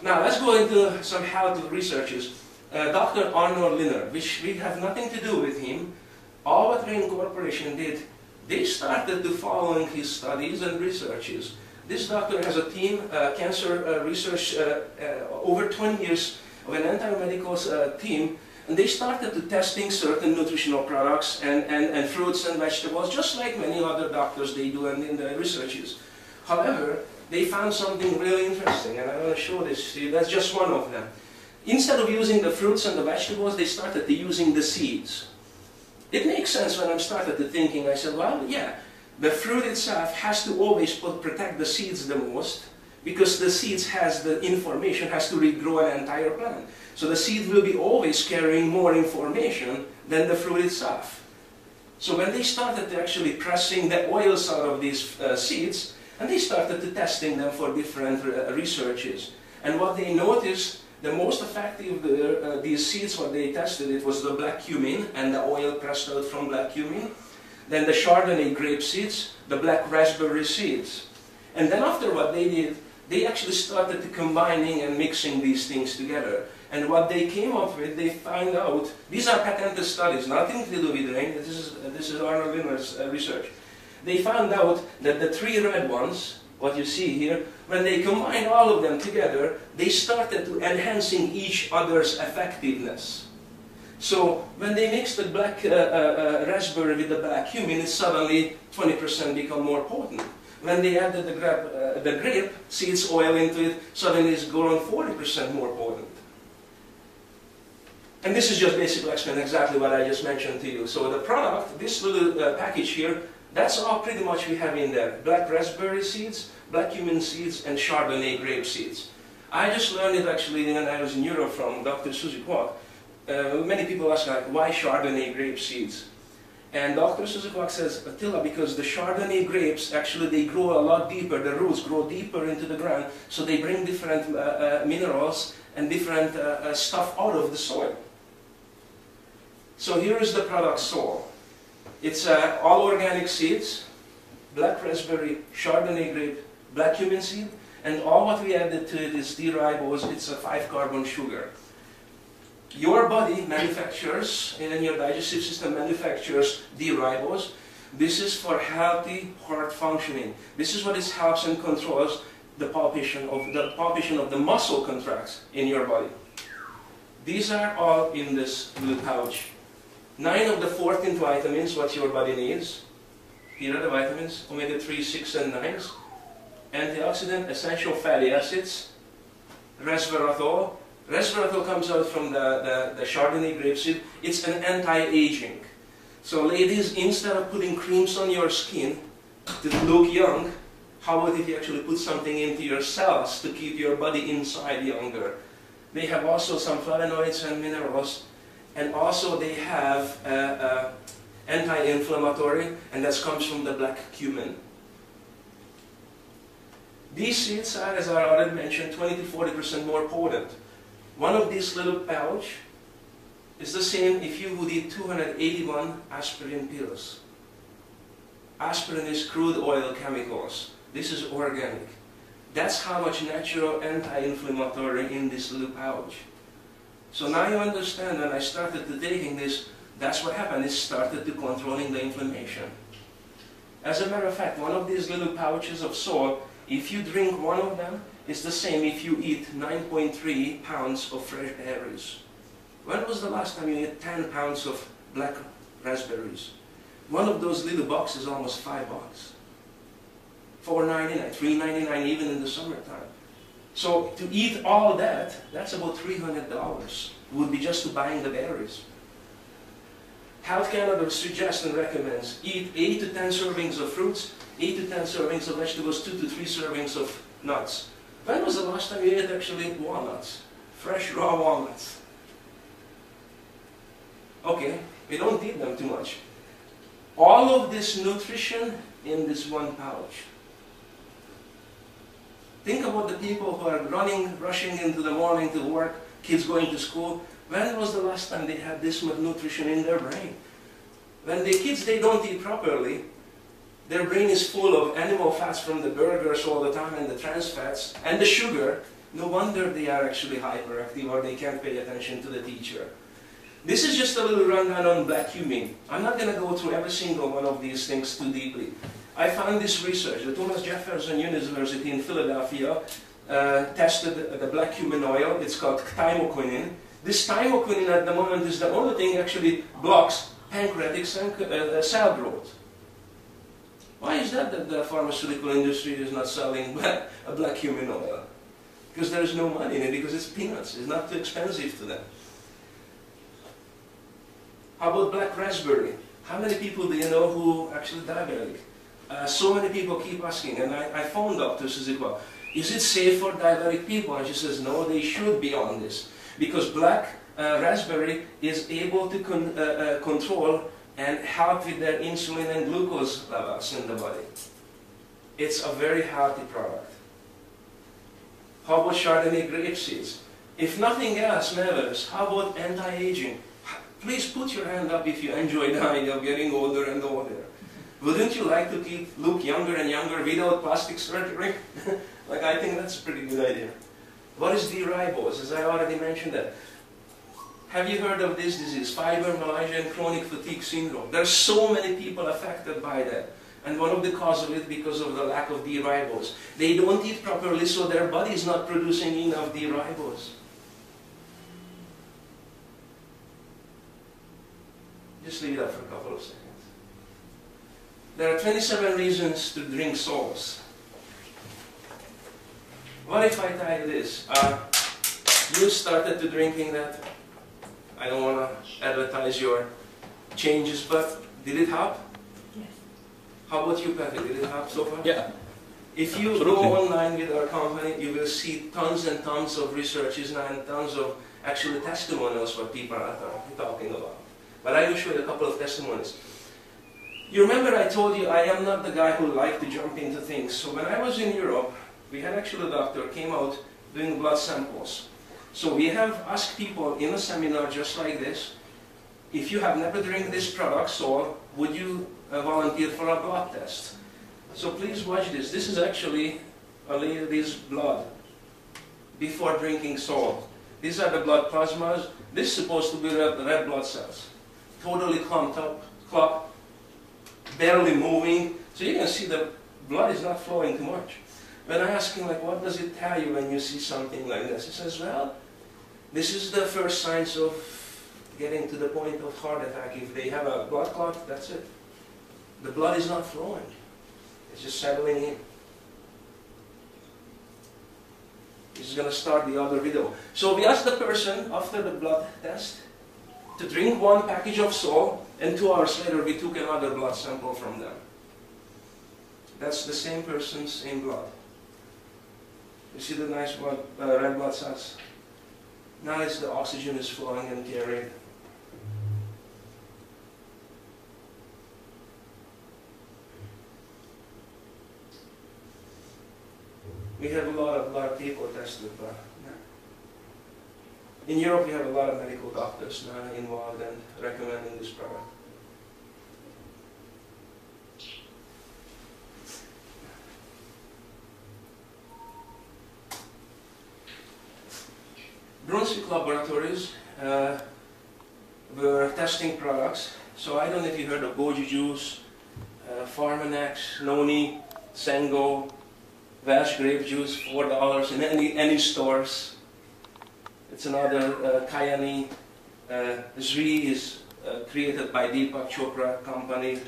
now let's go into some how-to researches. Uh, Dr. Arnold Liner, which we have nothing to do with him, all what Rain Corporation did, they started to following his studies and researches. This doctor has a team, uh, cancer uh, research, uh, uh, over 20 years of an anti-medical uh, team, and they started to testing certain nutritional products and, and, and fruits and vegetables, just like many other doctors they do in, in the researches. However, they found something really interesting, and I want to show this to you. That's just one of them. Instead of using the fruits and the vegetables, they started to using the seeds. It makes sense when I started to thinking, I said, well, yeah, the fruit itself has to always put, protect the seeds the most, because the seeds has the information, has to regrow an entire plant. So the seed will be always carrying more information than the fruit itself. So when they started to actually pressing the oils out of these uh, seeds, and they started to testing them for different uh, researches. And what they noticed, the most effective, the, uh, these seeds, what they tested, it was the black cumin and the oil pressed out from black cumin. Then the Chardonnay grape seeds, the black raspberry seeds. And then after what they did, they actually started combining and mixing these things together. And what they came up with, they find out, these are patented studies, nothing to do with rain, this is, this is Arnold Liner's uh, research they found out that the three red ones, what you see here, when they combine all of them together, they started to enhancing each other's effectiveness. So when they mix the black uh, uh, uh, raspberry with the black cumin, it suddenly 20% become more potent. When they added the grape, uh, the grape seeds oil into it, suddenly it's grown 40% more potent. And this is just basically explaining exactly what I just mentioned to you. So the product, this little uh, package here, that's all pretty much we have in there. Black raspberry seeds, black cumin seeds, and Chardonnay grape seeds. I just learned it actually when I was in Europe from Dr. Susie Kwok. Uh, many people ask like, why Chardonnay grape seeds? And Dr. Susie Kwok says, Attila, because the Chardonnay grapes, actually they grow a lot deeper, the roots grow deeper into the ground, so they bring different uh, uh, minerals and different uh, uh, stuff out of the soil. So here is the product Soul. It's uh, all organic seeds, black raspberry, Chardonnay grape, black cumin seed, and all what we added to it is D-ribose, it's a 5-carbon sugar. Your body manufactures, and then your digestive system manufactures D-ribose. This is for healthy heart functioning. This is what it helps and controls the palpation of the palpation of the muscle contracts in your body. These are all in this blue pouch. Nine of the 14 vitamins what your body needs. Here are the vitamins, omega-3, 6, and 9s. Antioxidant, essential fatty acids, resveratrol. Resveratrol comes out from the, the, the Chardonnay grapeseed. It's an anti-aging. So ladies, instead of putting creams on your skin to look young, how about if you actually put something into your cells to keep your body inside younger? They have also some flavonoids and minerals and also they have uh, uh, anti-inflammatory, and that comes from the black cumin. These seeds are, as I already mentioned, 20 to 40% more potent. One of these little pouch is the same if you would eat 281 aspirin pills. Aspirin is crude oil chemicals. This is organic. That's how much natural anti-inflammatory in this little pouch. So now you understand when I started to taking this, that's what happened. It started to controlling the inflammation. As a matter of fact, one of these little pouches of Soul, if you drink one of them, it's the same if you eat 9.3 pounds of fresh berries. When was the last time you ate 10 pounds of black raspberries? One of those little boxes almost 5 bucks. 4.99, 3.99 even in the summertime. So to eat all that, that's about $300 would be just to buying the berries. Health Canada suggests and recommends eat 8 to 10 servings of fruits, 8 to 10 servings of vegetables, 2 to 3 servings of nuts. When was the last time you ate actually walnuts? Fresh raw walnuts. Okay, we don't eat them too much. All of this nutrition in this one pouch. Think about the people who are running, rushing into the morning to work, kids going to school, when was the last time they had this much nutrition in their brain? When the kids, they don't eat properly, their brain is full of animal fats from the burgers all the time and the trans fats and the sugar. No wonder they are actually hyperactive or they can't pay attention to the teacher. This is just a little rundown on black cumin. I'm not going to go through every single one of these things too deeply. I found this research. The Thomas Jefferson University in Philadelphia uh, tested the black cumin oil. It's called thymoquinone. This thymoquinone at the moment is the only thing actually blocks pancreatic uh, cell growth. Why is that that the pharmaceutical industry is not selling a black cumin oil? Because there is no money in it, because it's peanuts. It's not too expensive to them. How about black raspberry? How many people do you know who actually diabetic? Uh, so many people keep asking, and I, I phoned Dr. Suzuki, is it safe for diabetic people? And she says, no, they should be on this. Because black uh, raspberry is able to con uh, uh control and help with their insulin and glucose levels in the body. It's a very healthy product. How about Chardonnay grape seeds? If nothing else matters, how about anti-aging? Please put your hand up if you enjoy idea of getting older and older. Wouldn't you like to keep, look younger and younger without plastic surgery? like I think that's a pretty good idea. What is D-ribose? As I already mentioned that. Have you heard of this disease, fibromyalgia and chronic fatigue syndrome? There are so many people affected by that. And one of the causes of it because of the lack of D-ribose. They don't eat properly, so their body is not producing enough D-ribose. Just leave up for a couple of seconds. There are 27 reasons to drink salts. What if I tell you this? Uh, you started to drinking that I don't want to advertise your changes, but did it help? Yes. How about you, Pepe? Did it help so far? Yeah. If you Absolutely. go online with our company, you will see tons and tons of researches and tons of actually testimonials what people are talking about. But I will show you a couple of testimonies. You remember I told you I am not the guy who liked to jump into things. So when I was in Europe, we had actually a doctor came out doing blood samples. So we have asked people in a seminar just like this, if you have never drank this product, so would you uh, volunteer for a blood test? So please watch this. This is actually a lady's blood before drinking Soul. These are the blood plasmas. This is supposed to be red, red blood cells. Totally clumped up, clumped, barely moving. So you can see the blood is not flowing too much. When I ask him, like, what does it tell you when you see something like this? He says, well, this is the first signs of getting to the point of heart attack. If they have a blood clot, that's it. The blood is not flowing. It's just settling in. This is going to start the other video. So we asked the person after the blood test to drink one package of Soul and two hours later we took another blood sample from them. That's the same person's same blood. You see the nice blood, uh, red blood cells? Now as the oxygen is flowing and carried. We have a lot of, of people tested, but in Europe we have a lot of medical doctors now involved and recommending this product. Brunswick Laboratories uh, were testing products. So I don't know if you heard of Goji Juice, uh, Noni, XanGo, Welch Grape Juice, $4 in any, any stores. It's another uh, Kyani. Uh, Zrii is uh, created by Deepak Chopra company.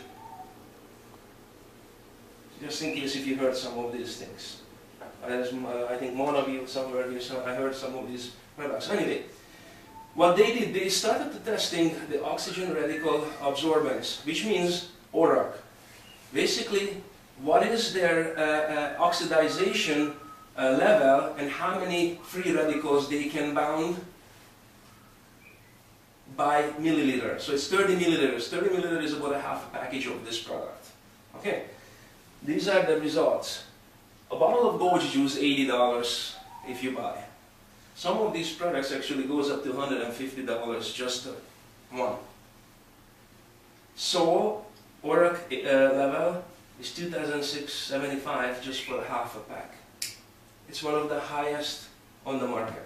Just in case if you heard some of these things. Uh, I think one of you somewhere here, I heard some of these products. Anyway, what they did, they started testing the oxygen radical absorbance, which means ORAC. Basically, what is their uh, uh, oxidization uh, level and how many free radicals they can bound by milliliter. So it's 30 milliliters. 30 milliliters is about a half a package of this product. Okay, these are the results. A bottle of goji juice, $80 if you buy. Some of these products actually goes up to $150 just one. So, ORAC uh, level is 2006.75 just for half a pack. It's one of the highest on the market.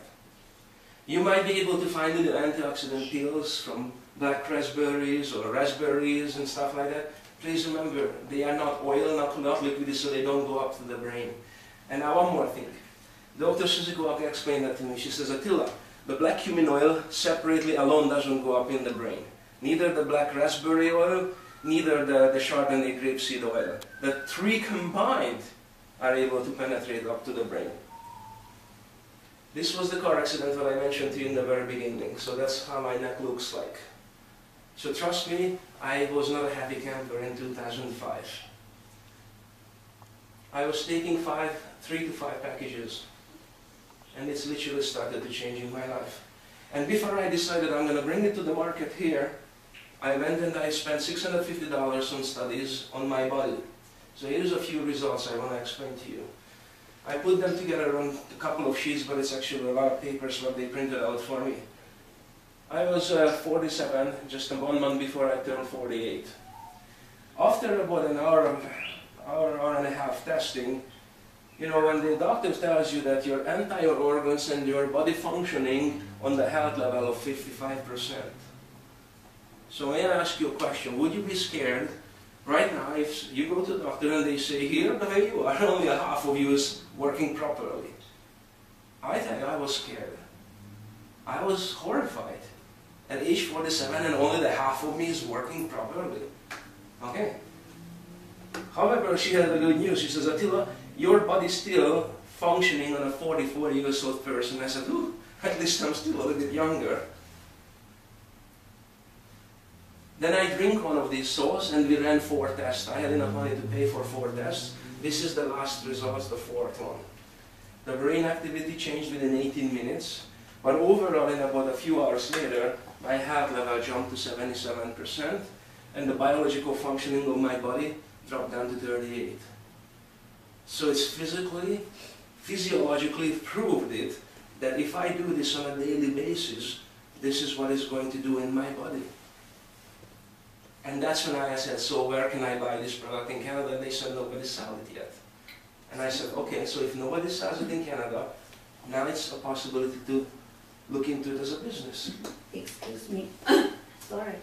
You might be able to find the antioxidant pills from black raspberries or raspberries and stuff like that. Please remember, they are not oil, not, not liquid, so they don't go up to the brain. And now one more thing. Dr. Suzuki explained that to me. She says, Attila, the black cumin oil separately alone doesn't go up in the brain. Neither the black raspberry oil, neither the, the Chardonnay grapeseed oil. The three combined are able to penetrate up to the brain. This was the car accident that I mentioned to you in the very beginning, so that's how my neck looks like. So trust me, I was not a happy camper in 2005. I was taking five, three to five packages, and it's literally started to change in my life. And before I decided I'm going to bring it to the market here, I went and I spent $650 on studies on my body. So here's a few results I want to explain to you. I put them together on a couple of sheets, but it's actually a lot of papers what they printed out for me. I was uh, 47, just one month before I turned 48. After about an hour, hour, hour and a half testing, you know, when the doctor tells you that your entire organs and your body functioning on the health level of 55%. So I ask you a question? Would you be scared right now if you go to the doctor and they say, here, the way you are, only a half of you is working properly? I think I was scared. I was horrified. At age 47 and only the half of me is working properly. Okay. However, she had the good news. She says, Attila, your body's still functioning on a 44 years old person. I said, ooh, at least I'm still a little bit younger. Then I drink one of these sauce and we ran four tests. I had enough money to pay for four tests. This is the last result, the fourth one. The brain activity changed within 18 minutes, but overall in about a few hours later, my heart level jumped to 77% and the biological functioning of my body dropped down to 38. So it's physically, physiologically proved it that if I do this on a daily basis, this is what it's going to do in my body. And that's when I said, so where can I buy this product in Canada? And they said, nobody sells it yet. And I said, okay, so if nobody sells it in Canada, now it's a possibility to look into it as a business. Excuse me, sorry.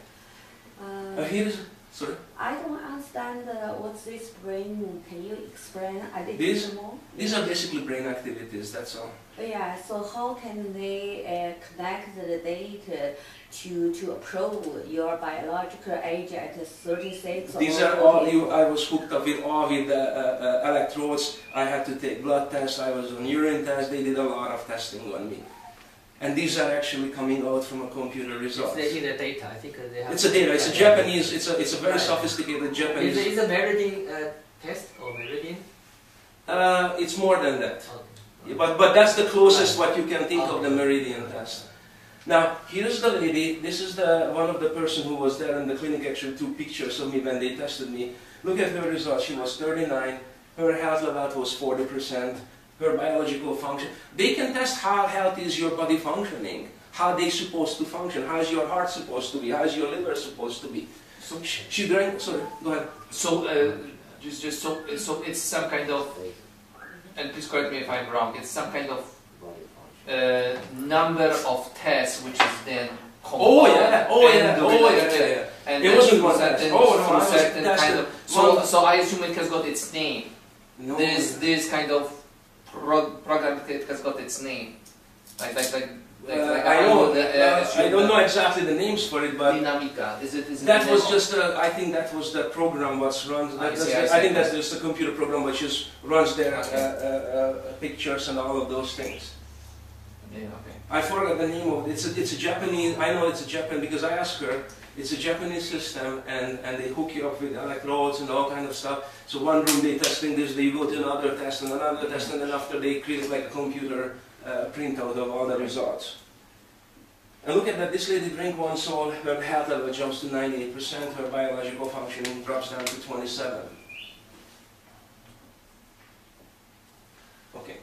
Uh, Uh, here's, sorry, I don't understand uh, what's this brain. Can you explain a little bit more? these are basically brain activities, that's all. Yeah, so how can they uh, connect the data to, to approve your biological age at 36 These are all, you, I was hooked up with all with uh, uh, uh, electrodes. I had to take blood tests, I was on urine tests, they did a lot of testing on me. And these are actually coming out from a computer result. It's in the data. I think they have. It's a data, it's a Japanese, it's a, it's a very Right. sophisticated Japanese. is a meridian uh, test or meridian? Uh, it's more than that. Okay. But, but that's the closest what you can think of the Okay. meridian test. Now, here's the lady, this is the one of the person who was there in the clinic actually took pictures of me when they tested me. Look at her results, she was 39, her health level was 40%, her biological function. They can test how healthy is your body functioning, how they supposed to function, how is your heart supposed to be, how is your liver supposed to be. So, She, she drank, sorry, go ahead. so uh, just, just so, so it's some kind of, and please correct me if I'm wrong. It's some kind of uh, number of tests which is then Oh yeah, oh yeah, oh yeah, yeah, yeah. And It wasn't one test. Oh, no, I was kind of. So, so I assume it has got its name. No. This this kind of pro- program it has got its name. Like like like. like, Uh, like I know, uh, uh, I don't know exactly the names for it, but Dynamica. Is it? Is it that was just, uh, I think that was the program what's runs, I see, I I think that's just a computer program which just runs their uh, Okay. uh, uh, pictures and all of those things. Yeah. Okay. I forgot the name of it, it's a, it's a Japanese, I know it's a Japan because I asked her, it's a Japanese system and, and they hook you up with electrodes and all kind of stuff. So one room they're testing this, they go to another test and another test and then after they create like a computer uh, printout of all the results. And look at that, this lady drink one Soul, her health level jumps to 98%, her biological functioning drops down to 27. Okay.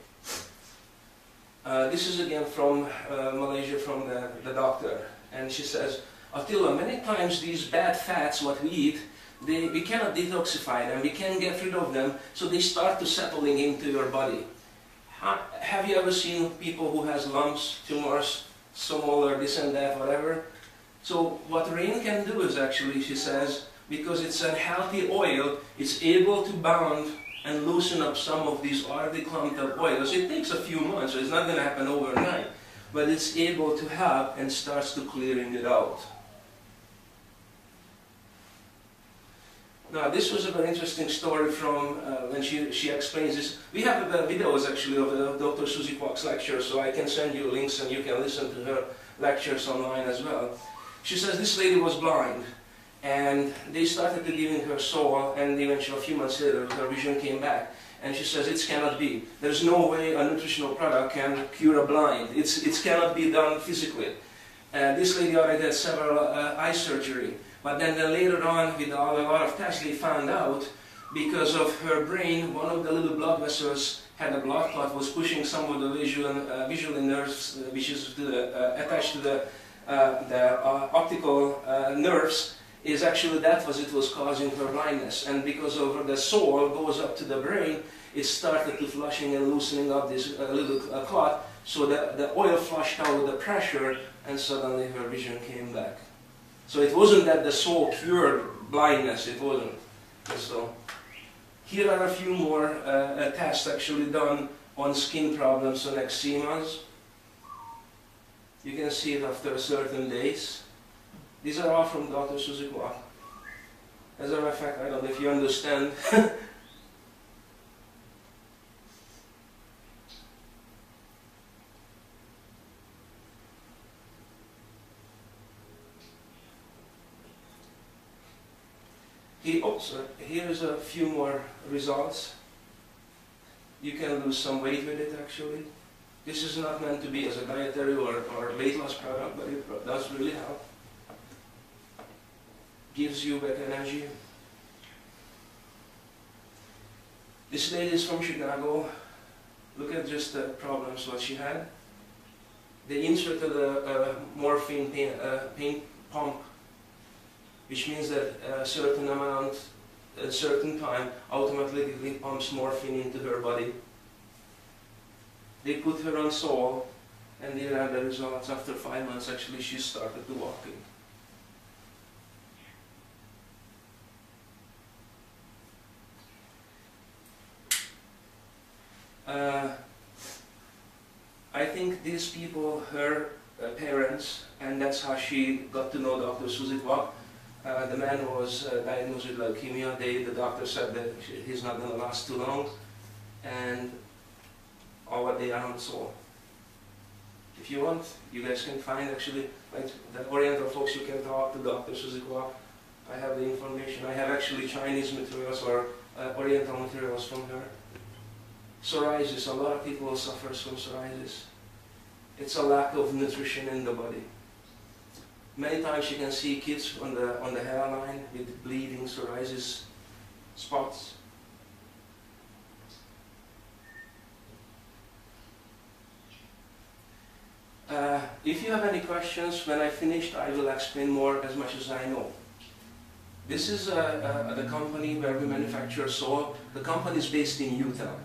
Uh, this is again from uh, Malaysia, from the, the doctor. And she says, Attila, many times these bad fats, what we eat, they, we cannot detoxify them, we can't get rid of them, so they start to settling into your body. Ha have you ever seen people who has lumps, tumors, smaller, this and that, whatever? So what rain can do is actually, she says, because it's a healthy oil, it's able to bound and loosen up some of these already clumped up oils. It takes a few months, so it's not going to happen overnight, but it's able to help and starts to clearing it out. Now, this was a very interesting story from uh, when she, she explains this. We have the videos actually of the Dr. Susie Kwak's lecture, so I can send you links and you can listen to her lectures online as well. She says this lady was blind, and they started giving her Soul, and eventually a few months later her vision came back. And she says it cannot be. There's no way a nutritional product can cure a blind. It's, it cannot be done physically. Uh, this lady already had several uh, eye surgery. But then, then later on, with a lot of tests, they found out because of her brain, one of the little blood vessels had a blood clot, was pushing some of the visual, uh, visual nerves, uh, which is the, uh, attached to the, uh, the uh, optical uh, nerves, is actually that was it was causing her blindness. And because of the soul goes up to the brain, it started to flushing and loosening up this little clot, so the, the oil flushed out the pressure, and suddenly her vision came back. So it wasn't that the soul cured blindness, it wasn't. So here are a few more uh, tests actually done on skin problems on eczemas. You can see it after certain days. These are all from Dr. Kwak. As a matter of fact, I don't know if you understand. He also, here's a few more results. You can lose some weight with it actually. This is not meant to be as a dietary or, or weight loss product, but it does really help. Gives you back energy. This lady is from Chicago. Look at just the problems what she had. They inserted a, a morphine pain, uh, pain pump which means that a certain amount, a certain time, automatically pumps morphine into her body. They put her on Soul, and there are the results. After five months, actually, she started to walking. Uh, I think these people, her uh, parents, and that's how she got to know Dr. Susie Kwak, uh, the man was uh, diagnosed with leukemia. They, the doctor said that he's not going to last too long, and all what they are on so. If you want, you guys can find actually, like the Oriental folks, you can talk to Dr. Kwak. I have the information. I have actually Chinese materials or uh, Oriental materials from her. Psoriasis, a lot of people suffer from psoriasis. It's a lack of nutrition in the body. Many times you can see kids on the, on the hairline with bleeding psoriasis spots. Uh, if you have any questions, when I finished, I will explain more as much as I know. This is uh, uh, the company where we manufacture Soul. The company is based in Utah.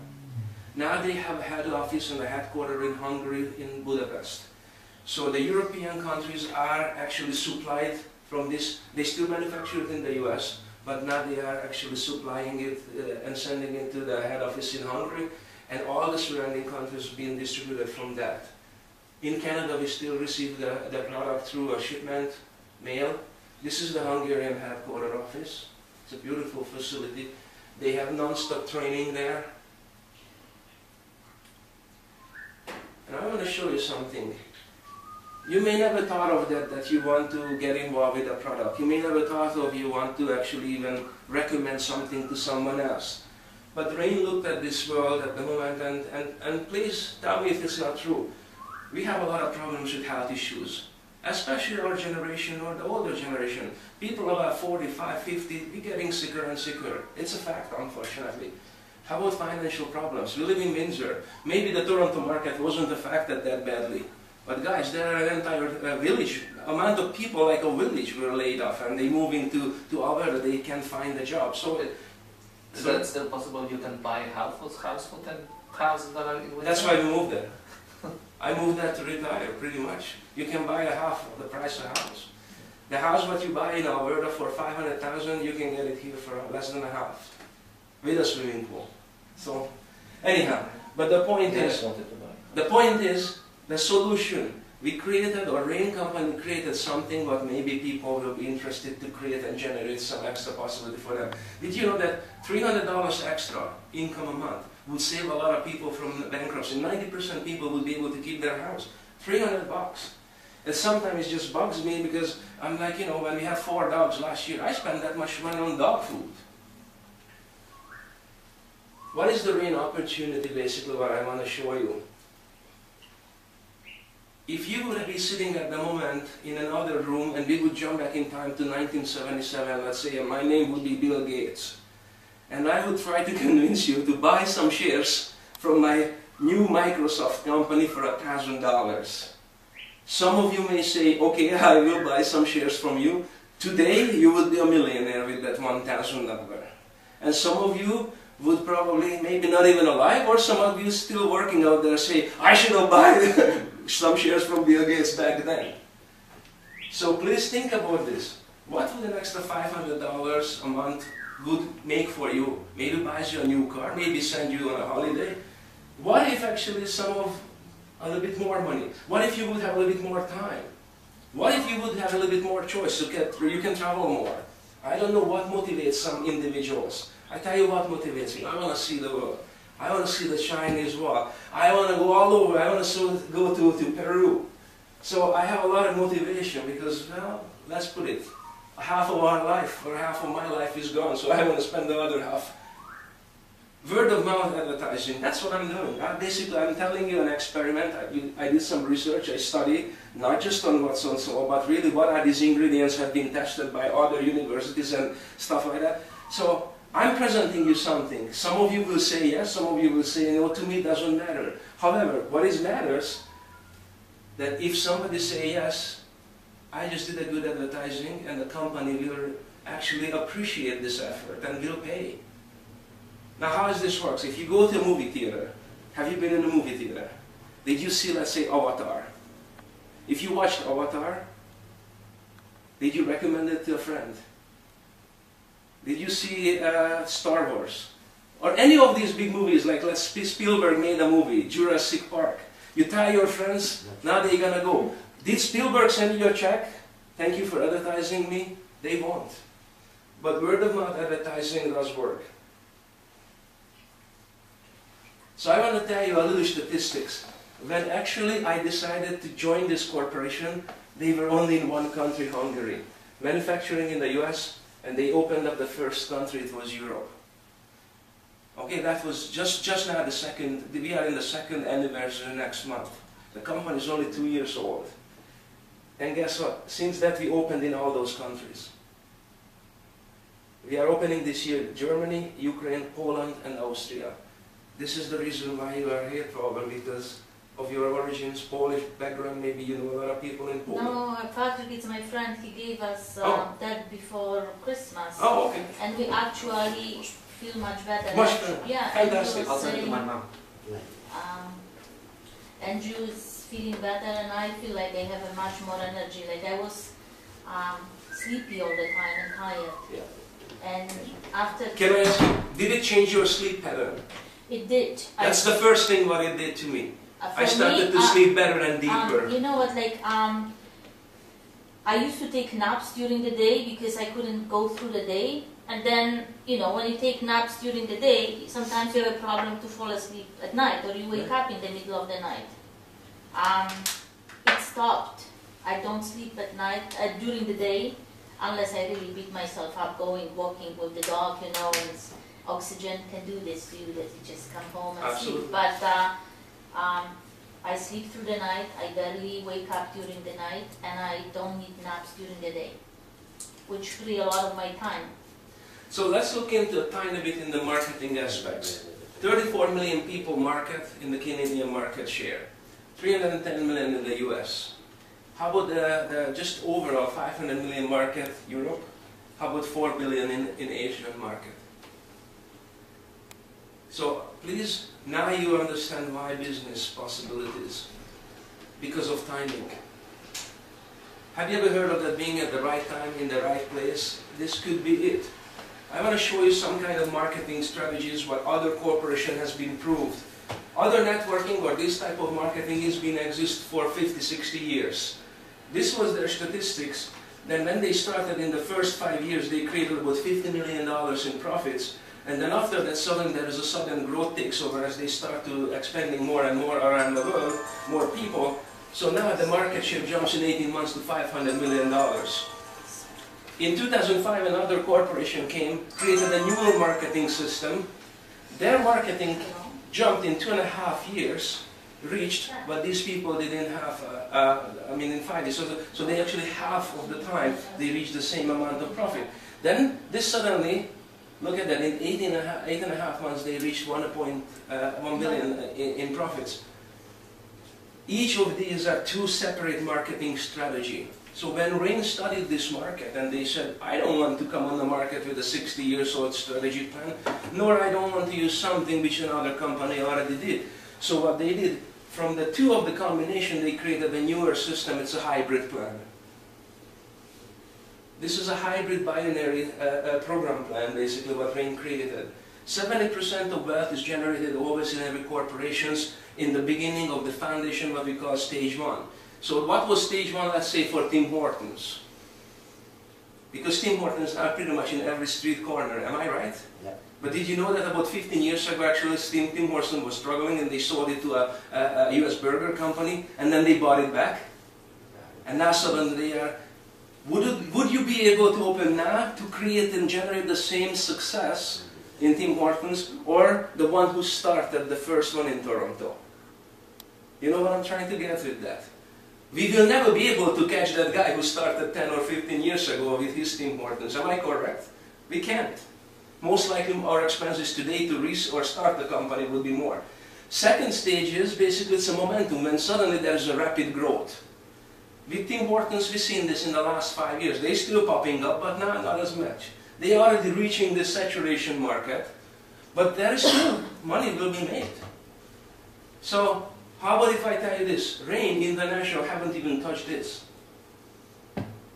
Now they have a head office and a headquarters in Hungary, in Budapest. So the European countries are actually supplied from this. They still manufacture it in the US, but now they are actually supplying it uh, and sending it to the head office in Hungary, and all the surrounding countries being distributed from that. In Canada, we still receive the, the product through a shipment mail. This is the Hungarian headquarter office. It's a beautiful facility. They have non-stop training there. And I want to show you something. You may never thought of that, that you want to get involved with a product. You may never thought of you want to actually even recommend something to someone else. But Rain looked at this world at the moment and, and, and please tell me if it's not true. We have a lot of problems with health issues, especially our generation or the older generation. People about 45, 50, we're getting sicker and sicker. It's a fact, unfortunately. How about financial problems? We live in Windsor. Maybe the Toronto market wasn't affected that badly. But guys, there are an entire uh, village, amount of people like a village were laid off and they moving to, to Alberta, they can't find a job. So, it, Is so that still possible? You can buy a house, house for ten thousand dollars in that's why we moved there. I moved there to retire, pretty much. You can buy a half of the price of a house. The house what you buy in Alberta for 500,000, you can get it here for less than a half, with a swimming pool. So, anyhow, but the point is, wanted to buy. the point is, the solution. We created, or Rain Company created something what maybe people will be interested to create and generate some extra possibility for them. Did you know that $300 extra income a month would save a lot of people from bankruptcy? 90% people would be able to keep their house. 300 bucks. And sometimes it just bugs me because I'm like, you know, when we had four dogs last year, I spent that much money on dog food. What is the rain opportunity, basically, what I want to show you? If you would be sitting at the moment in another room and we would jump back in time to 1977, let's say, and my name would be Bill Gates, and I would try to convince you to buy some shares from my new Microsoft company for a thousand dollars. Some of you may say, okay, I will buy some shares from you. Today, you would be a millionaire with that $1,000. And some of you would probably, maybe not even alive, or some of you still working out there say, I should have bought some shares from Bill Gates back then. So please think about this. What would an extra $500 a month would make for you? Maybe buys you a new car, maybe send you on a holiday. What if actually some of a little bit more money? What if you would have a little bit more time? What if you would have a little bit more choice to get you can travel more? I don't know what motivates some individuals. I tell you what motivates me. I want to see the world. I want to see the Chinese wall. I want to go all over. I want to go to, to Peru. So I have a lot of motivation because, well, let's put it, half of our life or half of my life is gone. So I want to spend the other half Word of mouth advertising, that's what I'm doing. I basically, I'm telling you an experiment. I, I did some research, I studied, not just on what's on soil, but really what are these ingredients have been tested by other universities and stuff like that. So I'm presenting you something. Some of you will say yes, some of you will say no, to me it doesn't matter. However, what is matters, that if somebody say yes, I just did a good advertising and the company will actually appreciate this effort and will pay. Now, how does this work? If you go to a movie theater, have you been in a movie theater? Did you see, let's say, Avatar? If you watched Avatar, did you recommend it to a friend? Did you see uh, Star Wars? Or any of these big movies, like let's Spielberg made a movie, Jurassic Park. You tie your friends, now they're gonna go. Did Spielberg send you a check? Thank you for advertising me. They won't. But word of mouth advertising does work. So I want to tell you a little statistics. When actually I decided to join this corporation, they were only in one country, Hungary. Manufacturing in the US, and they opened up the first country, it was Europe. Okay, that was just, just now the second, we are in the second anniversary next month. The company is only two years old. And guess what? Since that we opened in all those countries. We are opening this year Germany, Ukraine, Poland, and Austria. This is the reason why you are here probably because of your origins, Polish background, maybe you know a lot of people in Poland. No, Patrick is my friend. He gave us uh, Oh. that before Christmas. Oh, okay. And we actually feel much better. Much better. Yeah, Fantastic. Andrew I'll send it to saying, my mom. um, Andrew is feeling better and I feel like I have a much more energy. Like I was um, sleepy all the time and tired. Yeah. And after Can I ask you, did it change your sleep pattern? it did. That's the first thing what it did to me. Uh, I started me, to uh, sleep better and deeper. Um, you know what, like, um, I used to take naps during the day because I couldn't go through the day. And then, you know, when you take naps during the day, sometimes you have a problem to fall asleep at night or you wake up in the middle of the night. Um, it stopped. I don't sleep at night, uh, during the day, unless I really beat myself up going, walking with the dog, you know, and oxygen can do this to you that you just come home and Absolutely. sleep. But, uh, um, I sleep through the night, I barely wake up during the night, and I don't need naps during the day, which free a lot of my time. So let's look into a tiny bit in the marketing aspects. 34 million people market in the Canadian market share, 310 million in the US. How about the, the just overall 500 million market Europe? How about 4 billion in, in Asian market? So please, now you understand why business possibilities. Because of timing. Have you ever heard of that being at the right time in the right place? This could be it. I want to show you some kind of marketing strategies what other corporation has been proved. Other networking or this type of marketing has been exist for 50, 60 years. This was their statistics. Then when they started in the first five years, they created about $50 million in profits. And then after that, suddenly there is a sudden growth takes over as they start to expanding more and more around the world, more people. So now the market share jumps in 18 months to $500 million. In 2005, another corporation came, created a newer marketing system. Their marketing jumped in two and a half years, reached what these people didn't have, uh, uh, I mean in five years. So, the, so they actually half of the time, they reached the same amount of profit. Then this suddenly Look at that, in eight and a half, eight and a half months they reached 1.1 uh, billion in, in profits. Each of these are two separate marketing strategy. So when Rain studied this market and they said, I don't want to come on the market with a 60 years old strategy plan, nor I don't want to use something which another company already did. So what they did, from the two of the combination, they created a newer system, it's a hybrid plan. This is a hybrid binary uh, uh, program plan, basically, what Rain created. 70% of wealth is generated always in every corporations in the beginning of the foundation, what we call stage one. So what was stage one, let's say, for Tim Hortons? Because Tim Hortons are pretty much in every street corner, am I right? Yeah. But did you know that about 15 years ago, actually, Tim, Tim Hortons was struggling and they sold it to a, a, a US burger company and then they bought it back? And now suddenly they are would, it, would you be able to open now to create and generate the same success in Tim Hortons or the one who started the first one in Toronto? You know what I'm trying to get with that? We will never be able to catch that guy who started 10 or 15 years ago with his Tim Hortons. Am I correct? We can't. Most likely our expenses today to reach or start the company will be more. Second stage is basically it's a momentum when suddenly there's a rapid growth. With Tim Hortons, we've seen this in the last five years. They're still popping up, but not, not as much. They are already reaching the saturation market, but there is still money will be made. So, how about if I tell you this? Rain International haven't even touched this.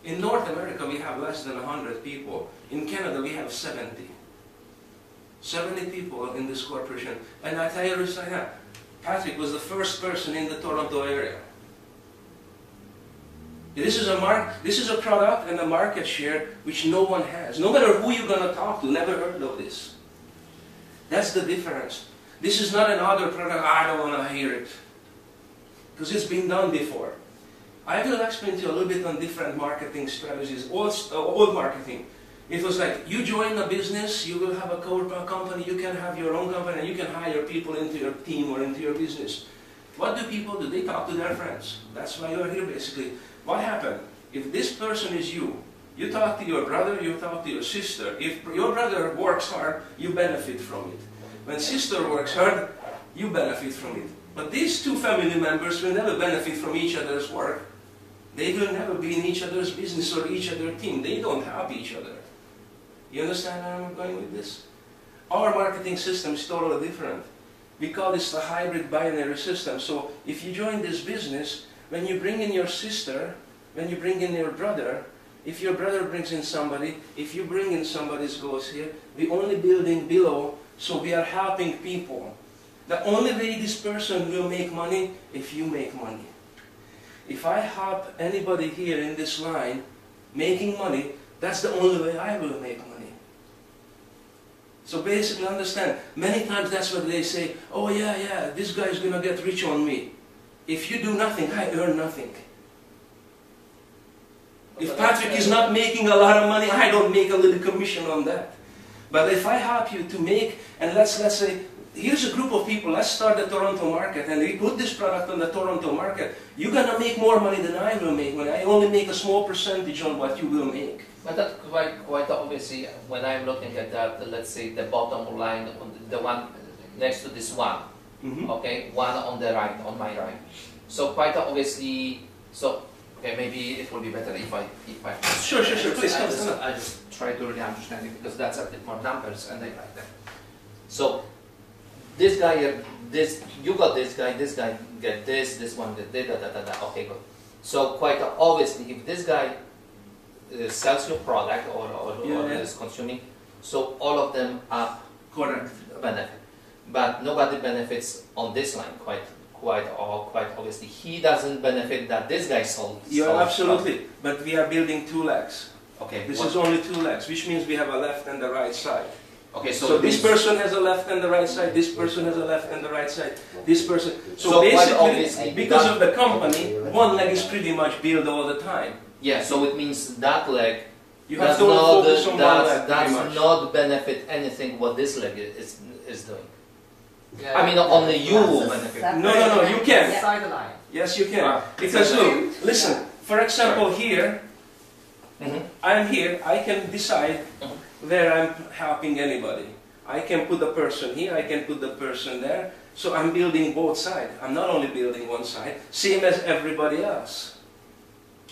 In North America, we have less than 100 people. In Canada, we have 70. 70 people in this corporation. And I tell you this right now, Patrick was the first person in the Toronto area. This is a mark, this is a product and a market share which no one has. No matter who you're going to talk to, never heard of this. That's the difference. This is not another product, I don't want to hear it. Because it's been done before. I will explain to you a little bit on different marketing strategies, old, uh, old marketing. It was like, you join a business, you will have a corporate company, you can have your own company, and you can hire people into your team or into your business. What do people do? They talk to their friends. That's why you're here basically. What happened? If this person is you, you talk to your brother, you talk to your sister. If your brother works hard, you benefit from it. When sister works hard, you benefit from it. But these two family members will never benefit from each other's work. They will never be in each other's business or each other's team. They don't help each other. You understand where I'm going with this? Our marketing system is totally different. We call this the hybrid binary system. So if you join this business, when you bring in your sister, when you bring in your brother, if your brother brings in somebody, if you bring in somebody's goes here, we only building below, so we are helping people. The only way this person will make money, if you make money. If I help anybody here in this line making money, that's the only way I will make money. So basically understand, many times that's what they say, oh yeah, yeah, this guy is going to get rich on me. If you do nothing, I earn nothing. If Patrick is not making a lot of money, I don't make a little commission on that. But if I help you to make, and let's, let's say, here's a group of people, let's start the Toronto market, and we put this product on the Toronto market, you're going to make more money than I will make when I only make a small percentage on what you will make. But that's quite, quite obviously, when I'm looking at that, let's say the bottom line, the one next to this one. Mhm. Okay, one on the right, on my right. So quite obviously, so okay, maybe it will be better if I if I. Sure, sure, sure. Please I come, just. I just try to really understand it because that's a bit more numbers and I like that. So this guy here, this you got this guy, this guy get this, this one get da da da da da. Okay, good. So quite obviously, if this guy uh, sells your product or or, Yeah, or yeah. is consuming, so all of them are Correct. benefit. But nobody benefits on this line quite quite or quite obviously. He doesn't benefit that this guy sold. You're sold absolutely, but we are building two legs. Okay. This what- is only two legs, which means we have a left and a right side. okay. So, So this person has a left and the right side, this person has a left and the right side, this person. So So basically, because of the company, one leg is pretty much built all the time. Yeah. So it means that leg You have does to not focus on one does, leg does not benefit anything what this leg is is doing. Yeah, I mean, only you That's benefit. No, no, no, you can. Sideline. Yes, you can. Ah. Because look, listen, for example, here, Mhm. I'm here, I can decide Mhm. where I'm helping anybody. I can put the person here, I can put the person there. So I'm building both sides. I'm not only building one side, same as everybody else.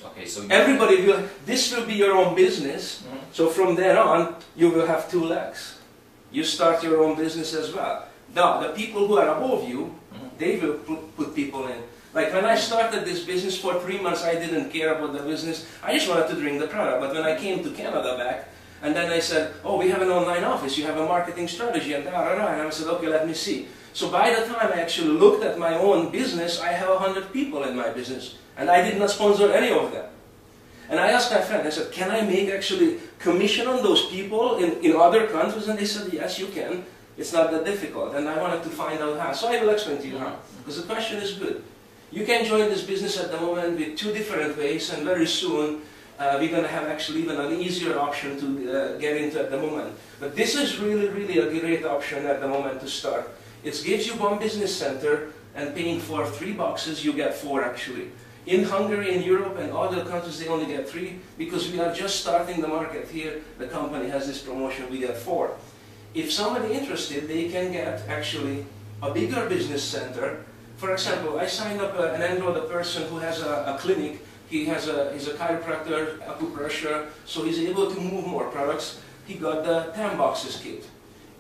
Okay. So Everybody will, this will be your own business. Mhm. So from then on, you will have two legs. You start your own business as well. Now, the people who are above you, they will put people in. Like when I started this business for three months, I didn't care about the business. I just wanted to drink the product. But when I came to Canada back, and then they said, "Oh, we have an online office. You have a marketing strategy," and da da da. And I said, "Okay, let me see." So by the time I actually looked at my own business, I have hundred people in my business, and I did not sponsor any of them. And I asked my friend, I said, can I make actually commission on those people in, in other countries? And they said, yes, you can. It's not that difficult. And I wanted to find out how. So I will explain to you how. Because the question is good. You can join this business at the moment with two different ways, and very soon uh, we're going to have actually even an easier option to uh, get into at the moment. But this is really, really a great option at the moment to start. It gives you one business center, and paying for three boxes, you get four actually. In Hungary, in Europe, and other countries, they only get three because we are just starting the market here. The company has this promotion, we get four. If somebody interested, they can get actually a bigger business center. For example, I signed up a, and enrolled a person who has a, a clinic. He has a, he's a chiropractor, acupressure, so he's able to move more products. He got the 10 boxes kit.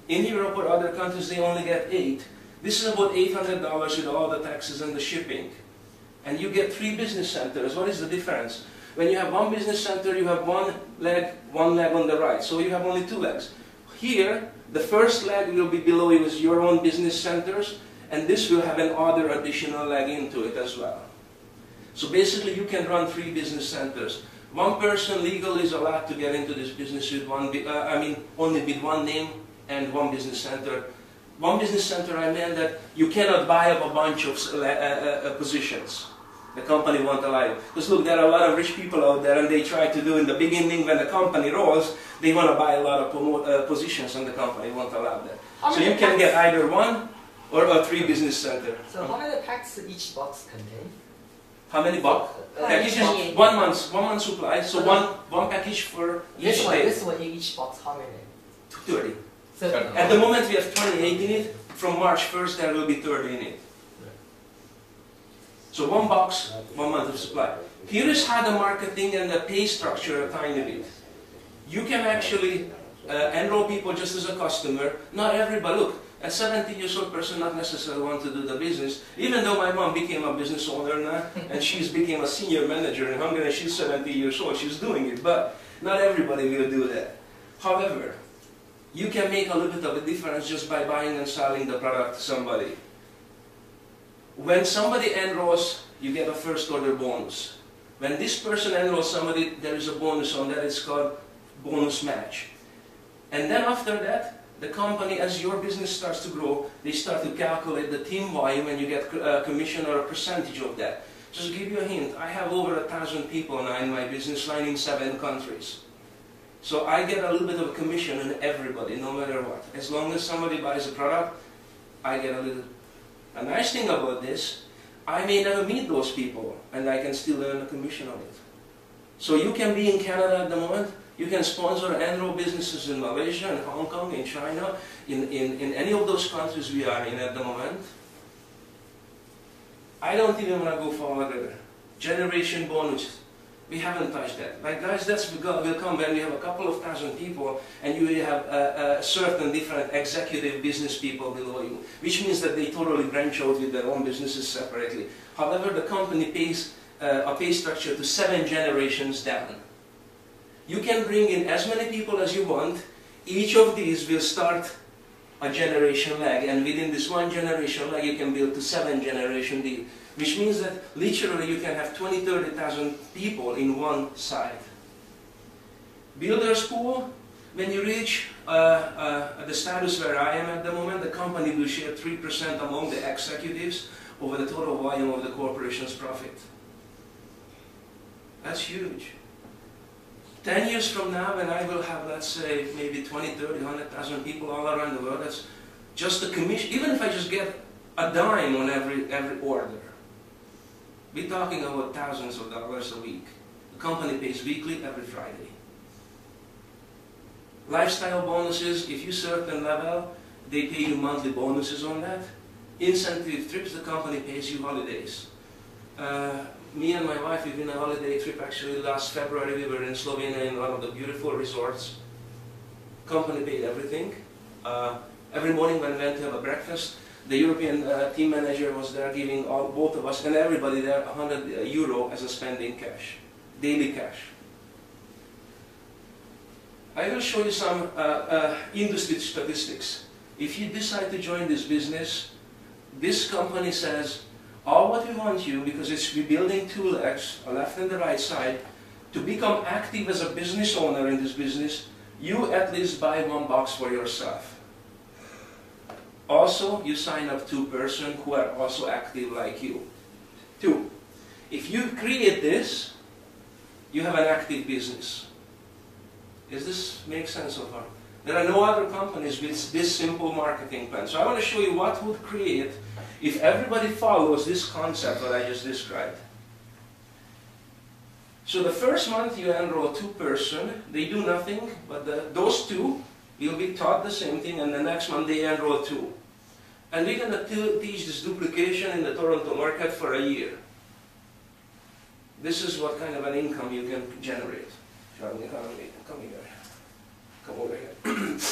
In Europe or other countries, they only get eight. This is about $800 with all the taxes and the shipping and you get three business centers. What is the difference? When you have one business center, you have one leg, one leg on the right, so you have only two legs. Here, the first leg will be below your own business centers, and this will have an other additional leg into it as well. So basically, you can run three business centers. One person legally is allowed to get into this business with one, uh, I mean, only with one name and one business center. One business center, I meant that you cannot buy up a bunch of uh, uh, uh, positions. The company won't allow you. Because look, there are a lot of rich people out there and they try to do in the beginning when the company rolls, they want to buy a lot of promote, uh, positions and the company won't allow that. How So you can packs- get either one or a three business center. So how many packs each box contain? How many box? Uh, Packages? many? One month, one month supply. So Okay. one, one package for This each one, day. this one in each box, how many? 30. Thirty. At the moment we have 28 in it. From March 1st there will be 30 in it. So one box, one month of supply. Here is how the marketing and the pay structure a tiny bit. You can actually uh, enroll people just as a customer. Not everybody, look, a 70 years old person not necessarily want to do the business. Even though my mom became a business owner now, and she's became a senior manager in Hungary, and she's 70 years old, she's doing it, but not everybody will do that. However, you can make a little bit of a difference just by buying and selling the product to somebody. When somebody enrolls, you get a first order bonus. When this person enrolls somebody, there is a bonus on that, it's called bonus match. And then after that, the company, as your business starts to grow, they start to calculate the team volume and you get a uh, commission or a percentage of that. Just to give you a hint, I have over a thousand people now in my business line in seven countries. So I get a little bit of a commission on everybody, no matter what. As long as somebody buys a product, I get a little. A nice thing about this, I may never meet those people, and I can still earn a commission on it. So you can be in Canada at the moment, You can sponsor and enroll businesses in Malaysia, in Hong Kong, in China, in, in, in any of those countries we are in at the moment. I don't even want to go further. Generation bonus. We haven't touched that. Like guys, that's will come when we have a couple of thousand people and you have a, a certain different executive business people below you, which means that they totally branch out with their own businesses separately. However, the company pays uh, a pay structure to seven generations down. You can bring in as many people as you want. Each of these will start a generation lag, and within this one generation lag, you can build to seven generation deal, which means that literally you can have 20, 30,000 people in one site. Builder school, when you reach uh, uh, the status where I am at the moment, the company will share 3% among the executives over the total volume of the corporation's profit. That's huge. 10 years from now, when I will have, let's say, maybe 20, 30, 100,000 people all around the world, that's just a commission, even if I just get a dime on every, every order, we're talking about thousands of dollars a week. The company pays weekly every Friday. Lifestyle bonuses, if you certain level, they pay you monthly bonuses on that. Incentive trips, the company pays you holidays. Uh, me and my wife, we've been a holiday trip actually last February. We were in Slovenia in one of the beautiful resorts. Company paid everything. Uh, every morning when we went to have a breakfast, the European uh, team manager was there giving all, both of us and everybody there 100 euro as a spending cash, daily cash. I will show you some uh, uh, industry statistics. If you decide to join this business, this company says all what we want you, because it's we're building two legs, a left and the right side, to become active as a business owner in this business, you at least buy one box for yourself. Also, you sign up two persons who are also active like you. Two, if you create this, you have an active business. Does this make sense so far? There are no other companies with this simple marketing plan. So I want to show you what would create if everybody follows this concept that I just described. So the first month you enroll two person, they do nothing, but the, those two will be taught the same thing, and the next month they enroll two. And we're going to teach this duplication in the Toronto market for a year. This is what kind of an income you can generate. Come here. Come over here.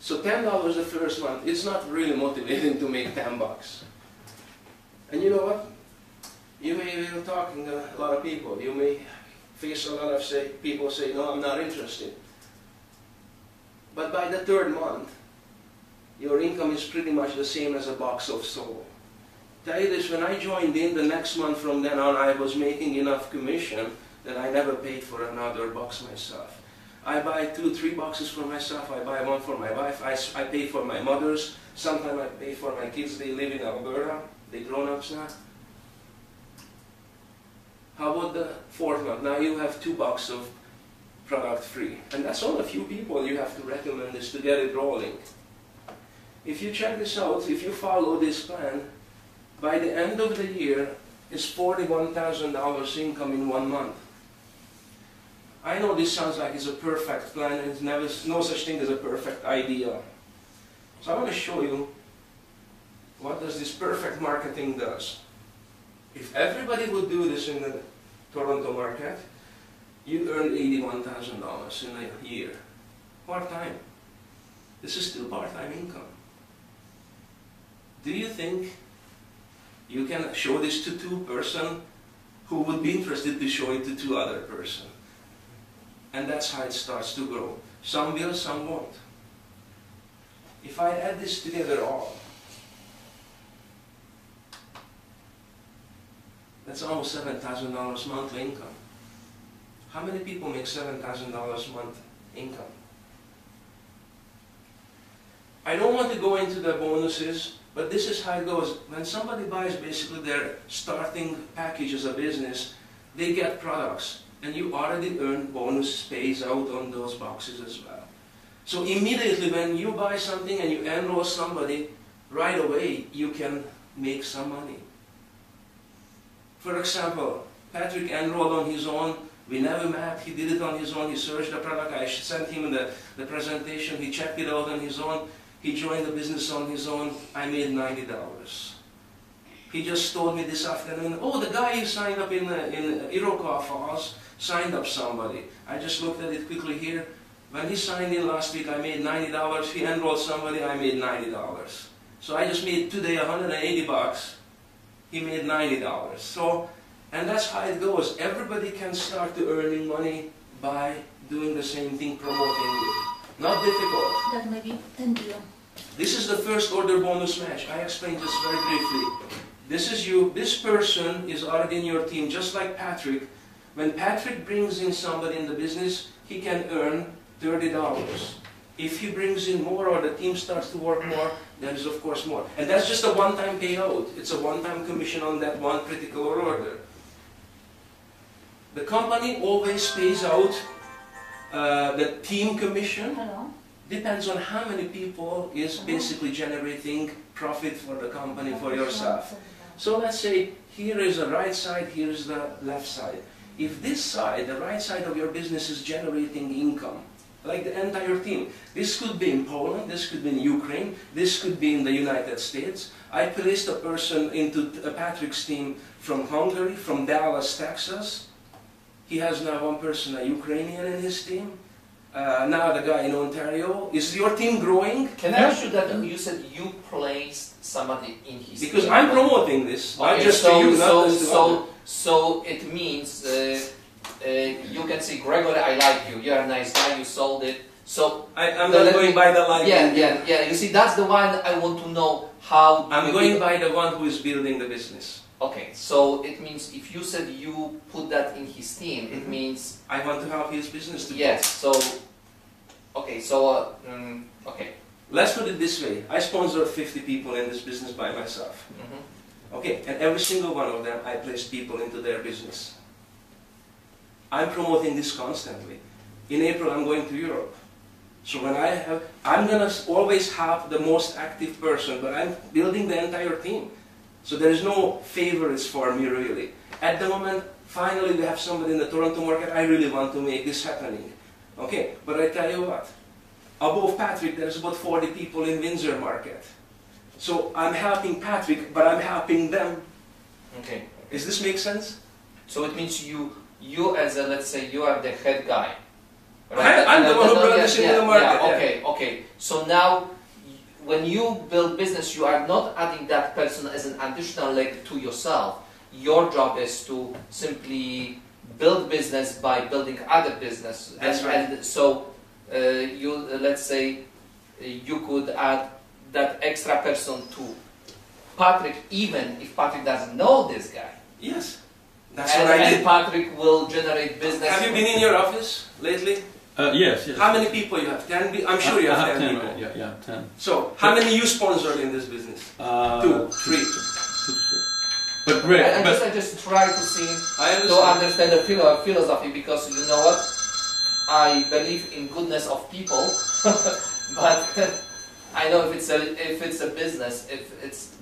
So ten dollars the first month, it's not really motivating to make ten bucks. And you know what? You may be talking to a lot of people. You may face a lot of say, people say, no, I'm not interested. But by the third month, your income is pretty much the same as a box of soul. Tell you this, when I joined in, the next month from then on, I was making enough commission that I never paid for another box myself. I buy two, three boxes for myself. I buy one for my wife. I, I pay for my mothers. Sometimes I pay for my kids. They live in Alberta. They grown ups now. How about the fourth month? Now you have two boxes of product free. And that's only a few people you have to recommend this to get it rolling. If you check this out, if you follow this plan, by the end of the year, it's $41,000 income in one month. I know this sounds like it's a perfect plan and there's never, no such thing as a perfect idea. So I want to show you what does this perfect marketing does. If everybody would do this in the Toronto market, you earn $81,000 in a year. Part-time. This is still part-time income. Do you think you can show this to two person who would be interested to show it to two other person? And that's how it starts to grow. Some will, some won't. If I add this together all, that's almost $7,000 monthly income. How many people make $7,000 month income? I don't want to go into the bonuses, but this is how it goes. When somebody buys basically their starting package as a business, they get products and you already earn bonus pays out on those boxes as well. So immediately when you buy something and you enroll somebody, right away you can make some money. For example, Patrick enrolled on his own We never met. He did it on his own. He searched the product. I sent him the, the presentation. He checked it out on his own. He joined the business on his own. I made $90. He just told me this afternoon, oh, the guy who signed up in, uh, in Iroquois Falls signed up somebody. I just looked at it quickly here. When he signed in last week, I made $90. He enrolled somebody, I made $90. So I just made today 180 bucks. He made $90. So, and that's how it goes. Everybody can start to earning money by doing the same thing, promoting it. Not difficult. That 10 deal. This is the first order bonus match. I explained this very briefly. This is you. This person is already in your team, just like Patrick. When Patrick brings in somebody in the business, he can earn $30. If he brings in more or the team starts to work more, there is of course more. And that's just a one-time payout. It's a one-time commission on that one particular order. The company always pays out uh, the team commission. Hello? Depends on how many people is uh-huh. basically generating profit for the company, for yourself. So let's say here is the right side, here is the left side. If this side, the right side of your business is generating income, like the entire team, this could be in Poland, this could be in Ukraine, this could be in the United States. I placed a person into Patrick's team from Hungary, from Dallas, Texas. He has now one person, a Ukrainian in his team. Uh, now the guy in Ontario. Is your team growing? Can I ask you that you said you placed somebody in his Because team? I'm promoting this, not Okay, just so, to you, not so, just to so, so it means uh, uh, you can say, Gregory, I like you. You're a nice guy. You sold it. So I, I'm not going me- by the line. yeah, yeah, yeah. You see, that's the one I want to know how. I'm going by the one who is building the business. Okay, so it means if you said you put that in his team, it Mhm. means I want to help his business to yes. So okay, so uh, mm, okay. Let's put it this way. I sponsor 50 people in this business by myself. Mhm. Okay, and every single one of them, I place people into their business. I'm promoting this constantly. In April, I'm going to Europe. So when I have, I'm gonna always have the most active person, but I'm building the entire team. So there is no favorites for me really. At the moment, finally we have somebody in the Toronto market, I really want to make this happening. Okay, but I tell you what, above Patrick, there's about 40 people in Windsor market. So I'm helping Patrick, but I'm helping them. Okay. Does this make sense? So it means you, you as a let's say you are the head guy. I- I'm the one who brought this into the market, yeah, yeah. okay, okay. So now, when you build business, you are not adding that person as an additional leg to yourself. Your job is to simply build business by building other business. That's and, right. And so uh, you uh, let's say uh, you could add that extra person to Patrick, even if Patrick doesn't know this guy. Yes. That's and, what I and did. Patrick will generate business. Have you been in your office lately? Uh, yes, yes. How many people you have? 10? I'm sure you have, have 10 ten, people. right? Yeah, yeah, ten. So, how many you sponsored in this business? Uh, Two, three. two, three. But I, great. I but just I just try to see I to understand. understand the philo- philosophy because you know what I believe in goodness of people, but I know if it's a if it's a business if it's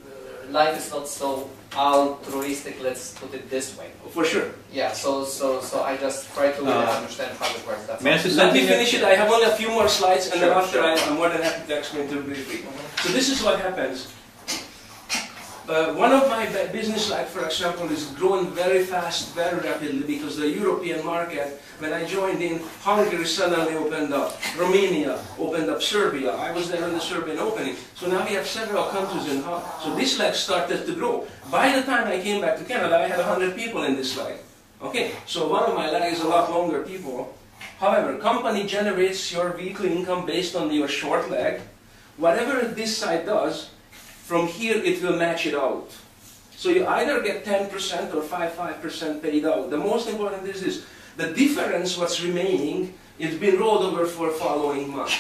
life is not so altruistic. Let's put it this way. For sure. Yeah. So so so I just try to Uh, understand how it works. That's all. say Let me something? finish it. I have only a few more slides, and then after sure. I, I'm more than happy to explain to you briefly. Mhm. So this is what happens. Uh, one of my business, like for example, is growing very fast, very rapidly because the European market, when I joined in, Hungary suddenly opened up, Romania opened up, Serbia. I was there in the Serbian opening. So now we have several countries in Hungary. So this leg started to grow. By the time I came back to Canada, I had 100 people in this leg. Okay, so one of my legs is a lot longer people. However, company generates your weekly income based on your short leg. Whatever this side does, from here it will match it out. So you either get 10% or 5 5% paid out. The most important is this. The difference, what's remaining, is been rolled over for following month.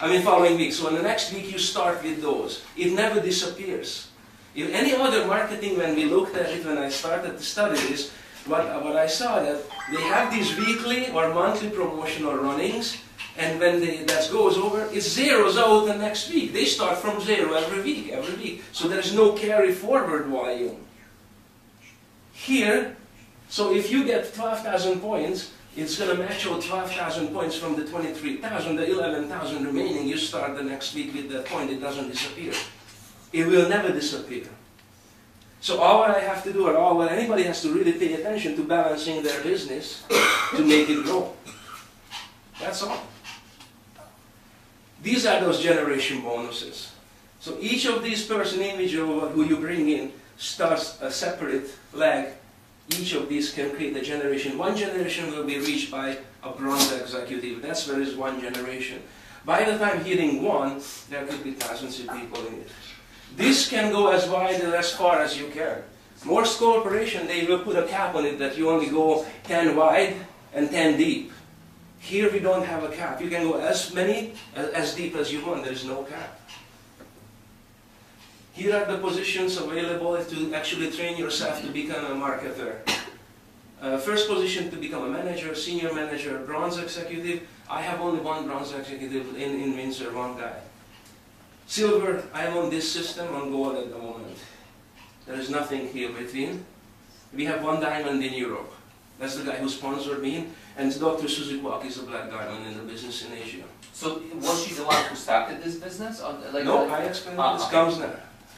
I mean following week. So in the next week you start with those. It never disappears. If any other marketing, when we looked at it, when I started to study this, what, what I saw that they have these weekly or monthly promotional runnings, and when they, that goes over, it zeroes out the next week. They start from zero every week, every week. So there's no carry forward volume. Here, So if you get 12,000 points, it's going to match out 12,000 points from the 23,000, the 11,000 remaining, you start the next week with that point, it doesn't disappear. It will never disappear. So all what I have to do, or all what anybody has to really pay attention to balancing their business to make it grow. That's all. These are those generation bonuses. So each of these person individual who you bring in starts a separate leg. Each of these can create a generation. One generation will be reached by a bronze executive. That's where is one generation. By the time hitting one, there could be thousands of people in it. This can go as wide and as far as you can. Morse Corporation, they will put a cap on it that you only go 10 wide and 10 deep. Here we don't have a cap. You can go as many, as deep as you want. There's no cap. Here are the positions available to actually train yourself to become a marketer. Uh, first position to become a manager, senior manager, bronze executive. I have only one bronze executive in, in Windsor, one guy. Silver, I am on this system, on gold at the moment. There is nothing here between. We have one diamond in Europe. That's the guy who sponsored me, and Dr. Suzuki is a black diamond in the business in Asia. So was she the one who started this business? Or like no, like, I explained Ah, this okay. comes now.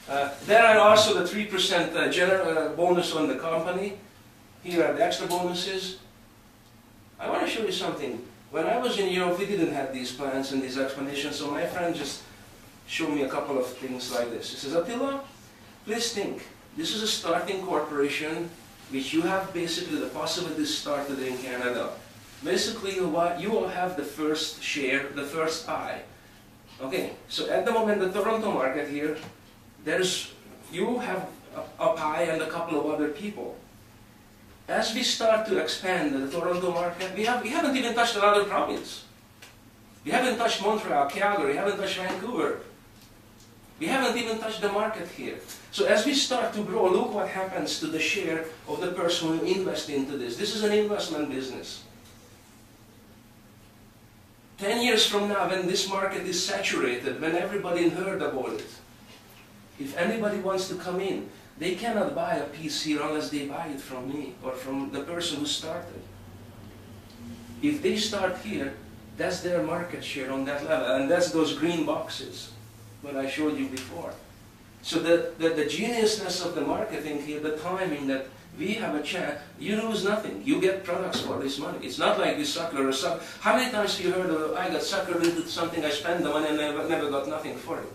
Uh, there are also the 3% uh, gener- uh, bonus on the company. Here are the extra bonuses. I want to show you something. When I was in Europe, we didn't have these plans and these explanations, so my friend just showed me a couple of things like this. He says, Attila, please think. This is a starting corporation which you have basically the possibility started in Canada. Basically, you wa- you will have the first share, the first eye. Okay, so at the moment, the Toronto market here, there's, you have a, a pie and a couple of other people. As we start to expand the Toronto market, we, have, we haven't even touched another province. We haven't touched Montreal, Calgary, we haven't touched Vancouver. We haven't even touched the market here. So as we start to grow, look what happens to the share of the person who invests into this. This is an investment business. Ten years from now, when this market is saturated, when everybody heard about it, if anybody wants to come in, they cannot buy a piece here unless they buy it from me or from the person who started. If they start here, that's their market share on that level, and that's those green boxes what I showed you before. So the, the, the geniusness of the marketing here, the timing that we have a chance, you lose nothing. You get products for this money. It's not like this sucker or sucker. How many times have you heard of, I got suckered into something, I spent the money and never, never got nothing for it?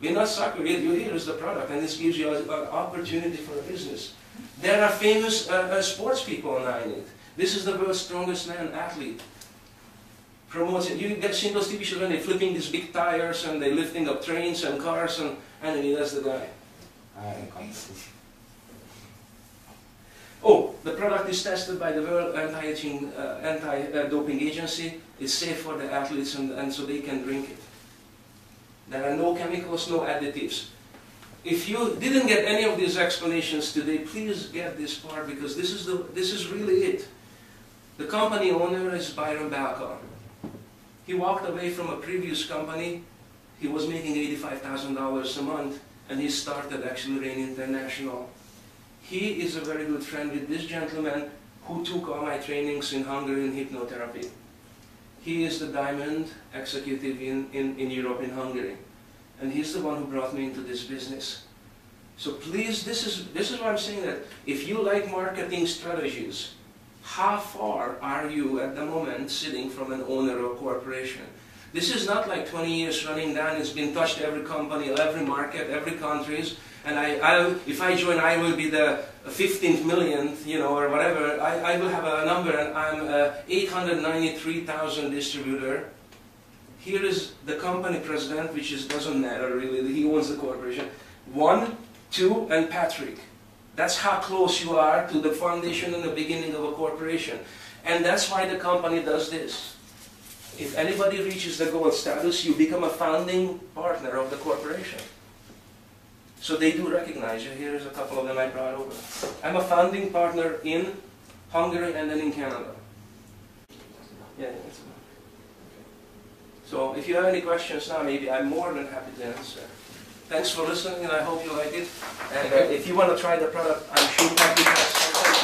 We're not suckered, you here is the product, and this gives you an opportunity for a business. There are famous uh, uh, sports people on it. This is the world's strongest man, athlete. You get seen those TV shows when they're flipping these big tires and they're lifting up trains and cars, and, and then that's the guy. Oh, the product is tested by the World uh, Anti-Doping Agency. It's safe for the athletes, and, and so they can drink it. There are no chemicals, no additives. If you didn't get any of these explanations today, please get this part because this is, the, this is really it. The company owner is Byron Belka. He walked away from a previous company. He was making $85,000 a month and he started actually Rain International. He is a very good friend with this gentleman who took all my trainings in Hungary in hypnotherapy. He is the diamond executive in, in, in Europe, in Hungary. And he's the one who brought me into this business. So please, this is, this is what I'm saying that if you like marketing strategies, how far are you at the moment sitting from an owner or corporation? This is not like 20 years running down, it's been touched every company, every market, every countries. And I, I, if I join, I will be the 15th millionth, you know, or whatever. I, I will have a number, and I'm a 893,000 distributor. Here is the company president, which is, doesn't matter really, he owns the corporation. One, two, and Patrick. That's how close you are to the foundation and the beginning of a corporation. And that's why the company does this. If anybody reaches the gold status, you become a founding partner of the corporation. So they do recognize you. Here's a couple of them I brought over. I'm a founding partner in Hungary and then in Canada. Yeah, So if you have any questions now, maybe I'm more than happy to answer. Thanks for listening and I hope you like it. And uh, if you want to try the product, I'm sure you happy